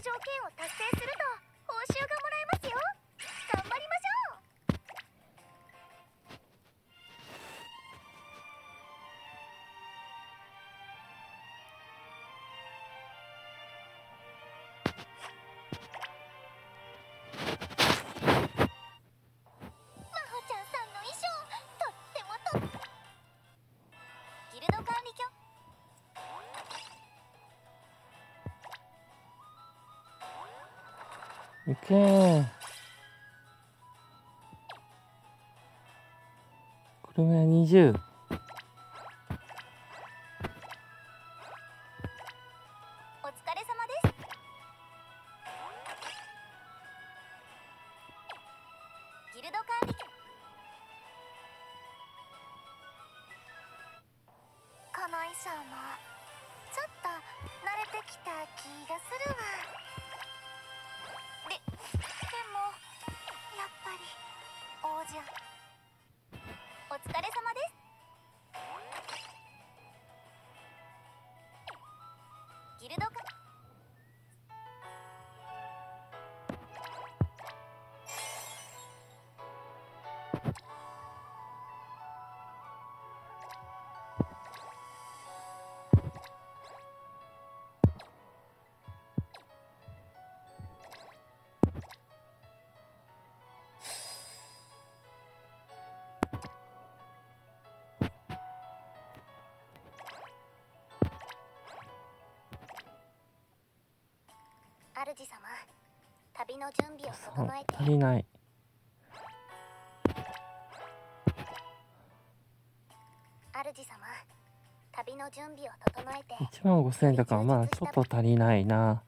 条件を達成すると報酬がもらえます。行けー。これは20主様。旅の準備を整えて。足りない。主様旅の準備を整えて。1万5000円だからまあちょっと足りないな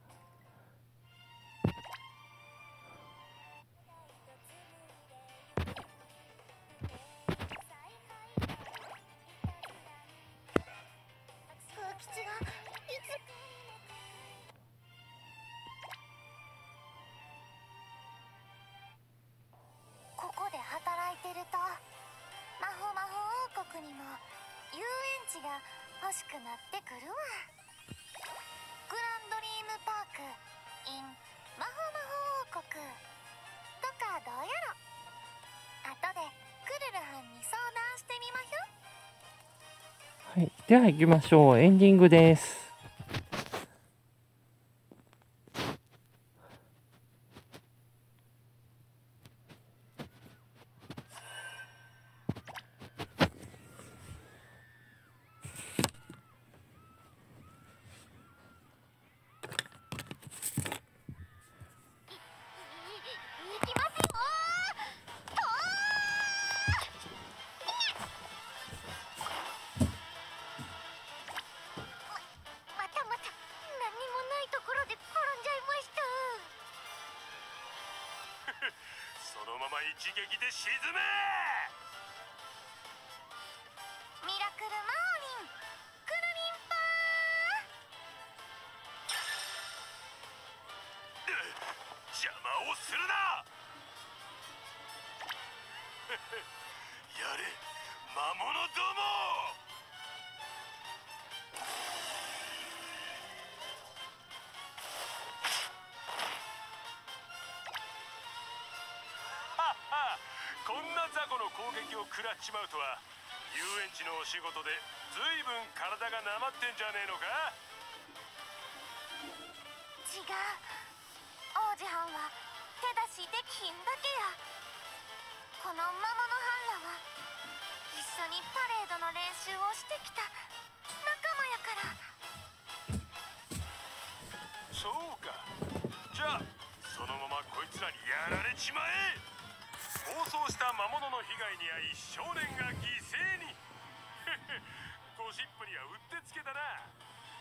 では行きましょう。エンディングです。一撃で沈めらっちまうとは遊園地のお仕事でずいぶん体がなまってんじゃねえのか？違う。王子はんは手出しできひんだけや。この魔物ハンラは一緒にパレードの練習をしてきた仲間やから。そうか。じゃあそのままこいつらにやられちまえ暴走した魔物の被害に遭い少年が犠牲に。ゴシップにはうってつけだな。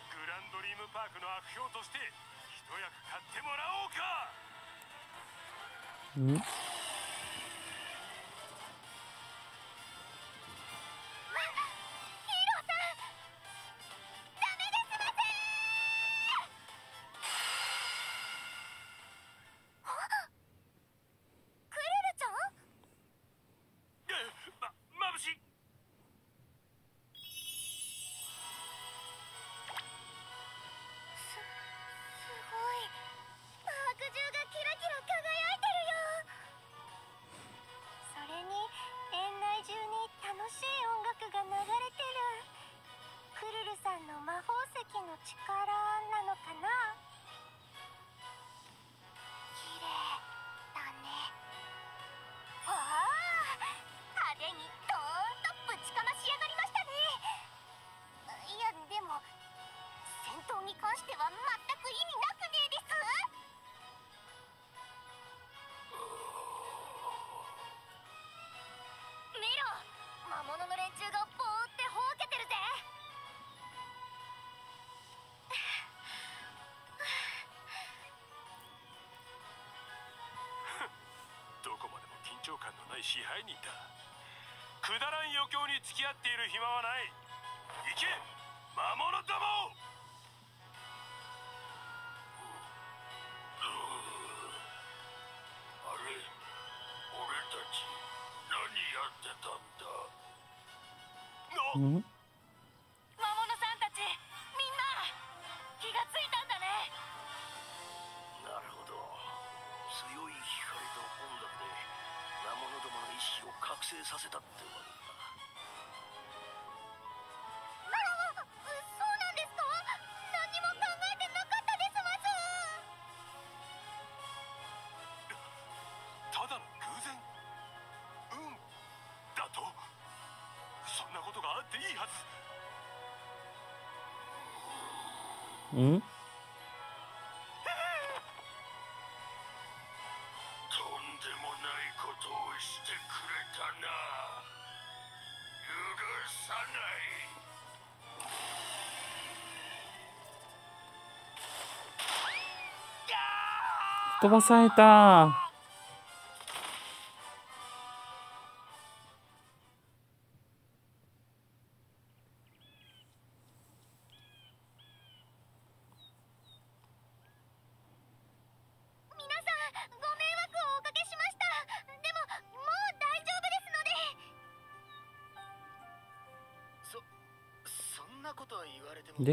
グランドリームパークの悪評として一役買ってもらおうか。ん？支配人だ。くだらん余興に付き合っている暇はない。ただの偶然うんだとそんなことがあっていいはず。うん？飛ばされた。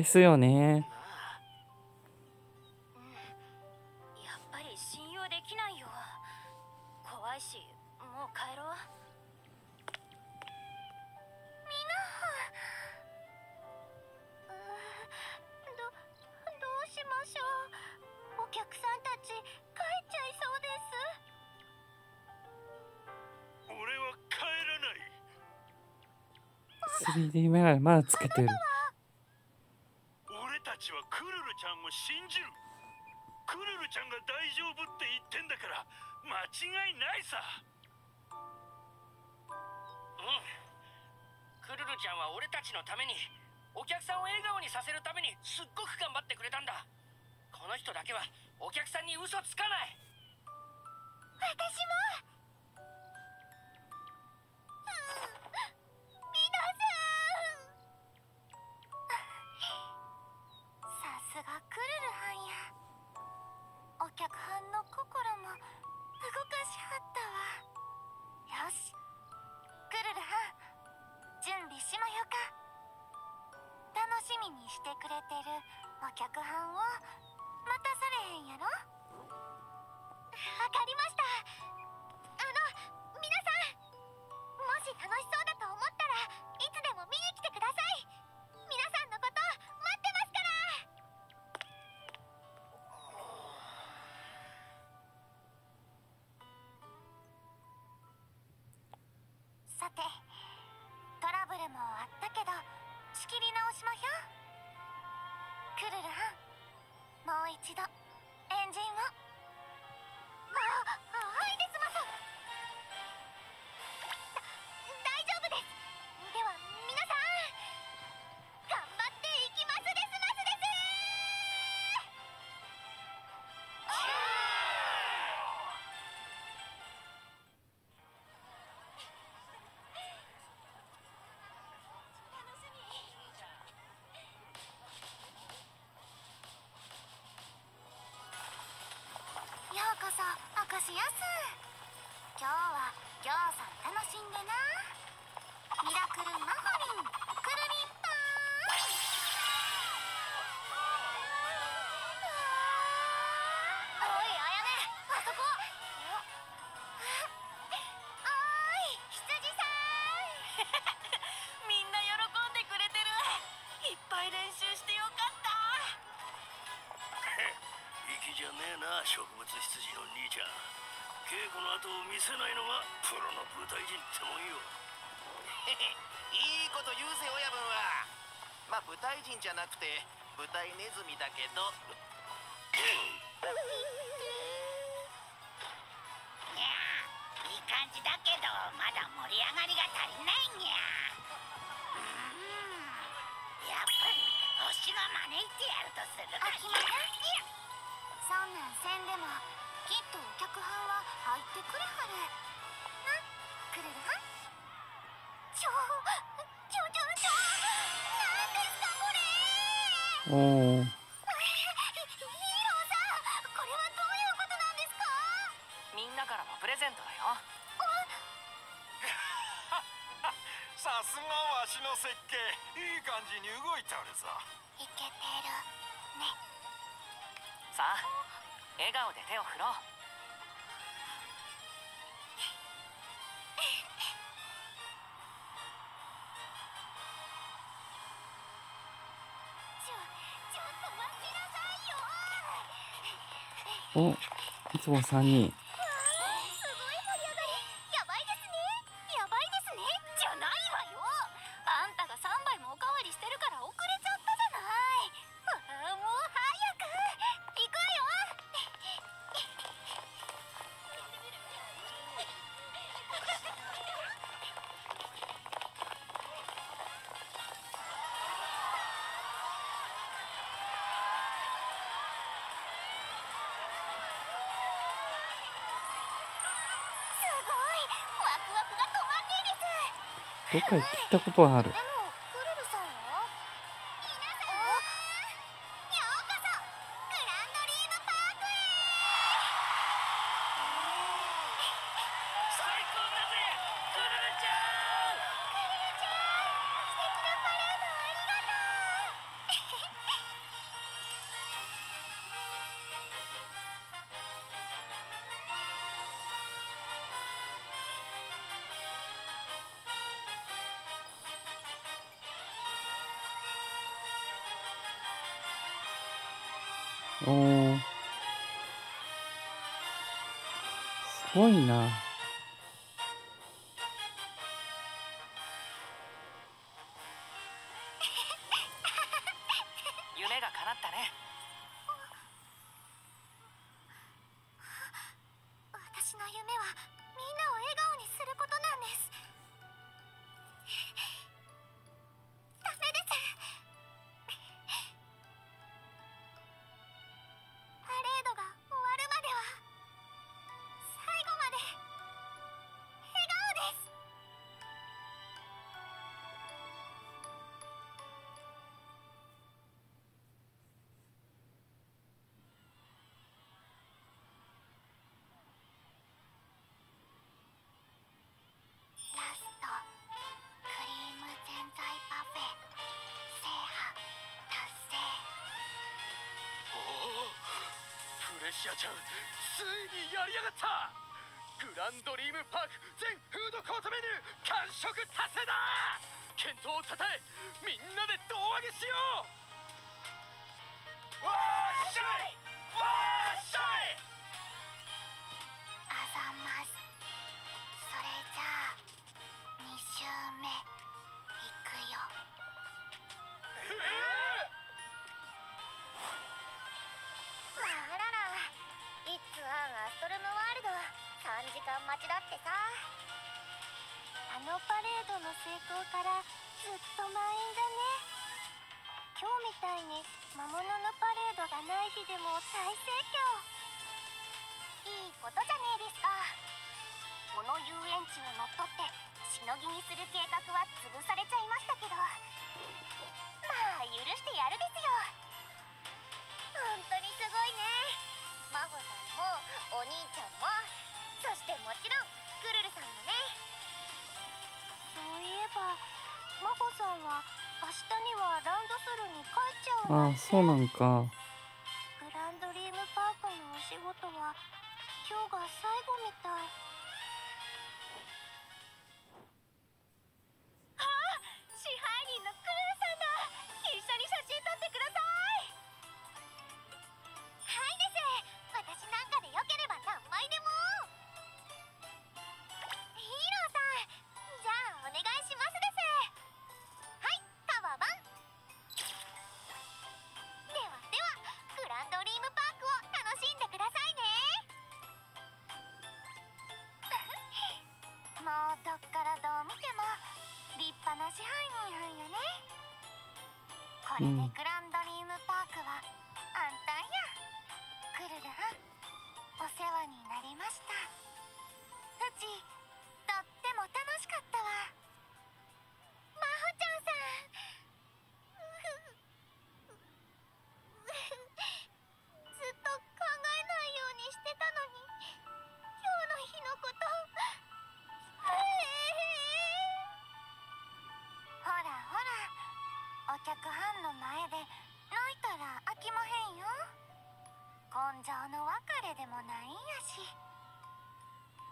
ですよね。やっぱり信用できないよ。怖いし、もう帰ろう。みんな。ど、どうしましょう。お客さんたち帰っちゃいそうです。俺は帰らない。3D メガネまだつけてる。一度。さ明かしやす今日はぎょうさん楽しんでな。ミラクルマン。大臣じゃなくて舞台ネズミだけどプレゼントだよ。さすがわしの設計。いい感じに動いておるぞ。いけてるね。さあ笑顔で手を振ろう。おいつも3人。どっか行ったことはある。ごいな。ヒアちゃんついにやりやがった。グランドリームパーク全フードコートメニュー完食達成だ健闘をたたえみんなで胴上げしよう。ああそうなんか。れでグランドリームパークはあんたや。クルルお世話になりました。うちとっても楽しかったわ。まほちゃんさん。ずっと考えないようにしてたのに。今日の日のこと。ほらほら。お客反応きまへんよ。根性の別れでもないんやし。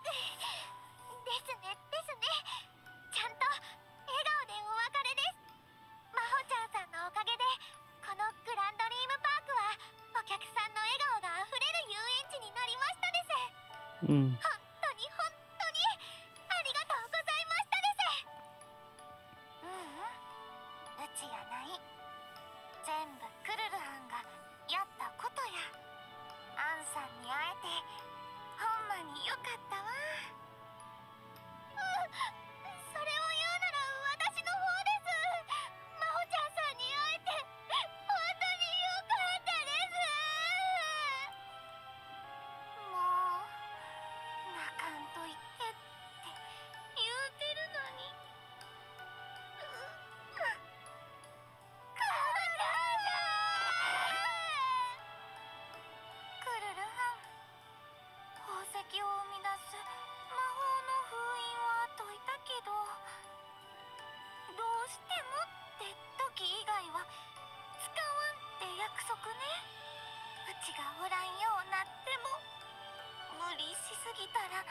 ですねですね。ちゃんと笑顔でお別れです。まほちゃんさんのおかげでこのグランドリームパークはお客さんの笑顔があふれる遊園地になりましたです、うん。約束ね。うちがおらんようなっても無理しすぎたら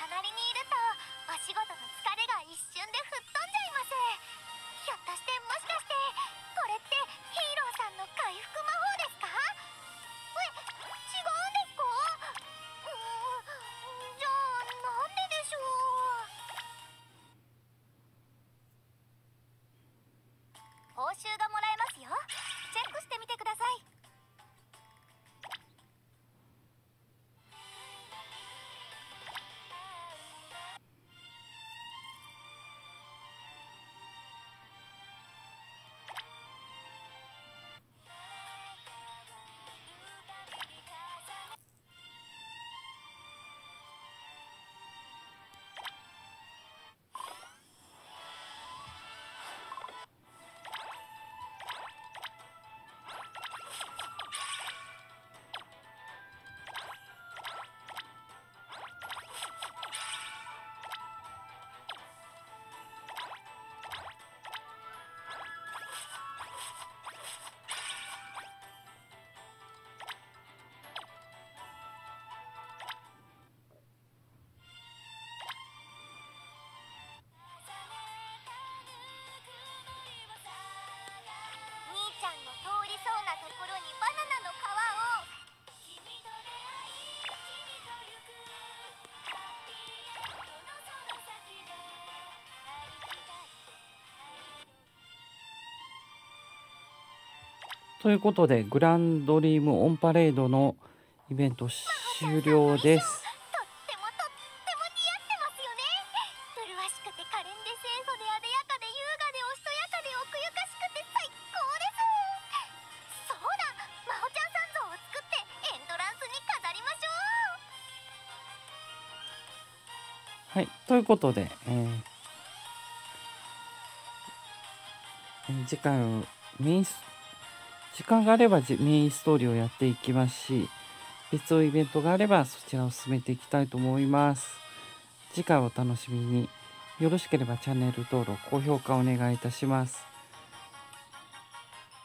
隣にいるとお仕事の疲れが一瞬で吹っということで、グランドリームオンパレードのイベント終了です。とってもとっても似合ってますよね麗しくて可憐で清楚であでやかで優雅でおしとやかで奥ゆかしくて最高ですそうだ真帆ちゃんさん像を作ってエントランスに飾りましょうはい、ということで、えーえー次回はメイン時間があればメインストーリーをやっていきますし別のイベントがあればそちらを進めていきたいと思います。次回お楽しみによろしければチャンネル登録高評価お願いいたします、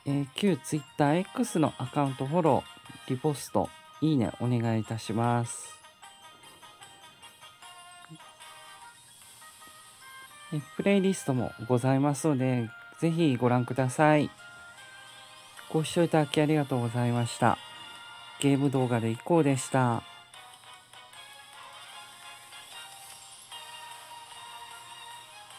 えー旧 TwitterX のアカウントフォローリポストいいねお願いいたします。えプレイリストもございますので、ぜひご覧ください。ご視聴いただきありがとうございました。ゲーム動画でいこうでした。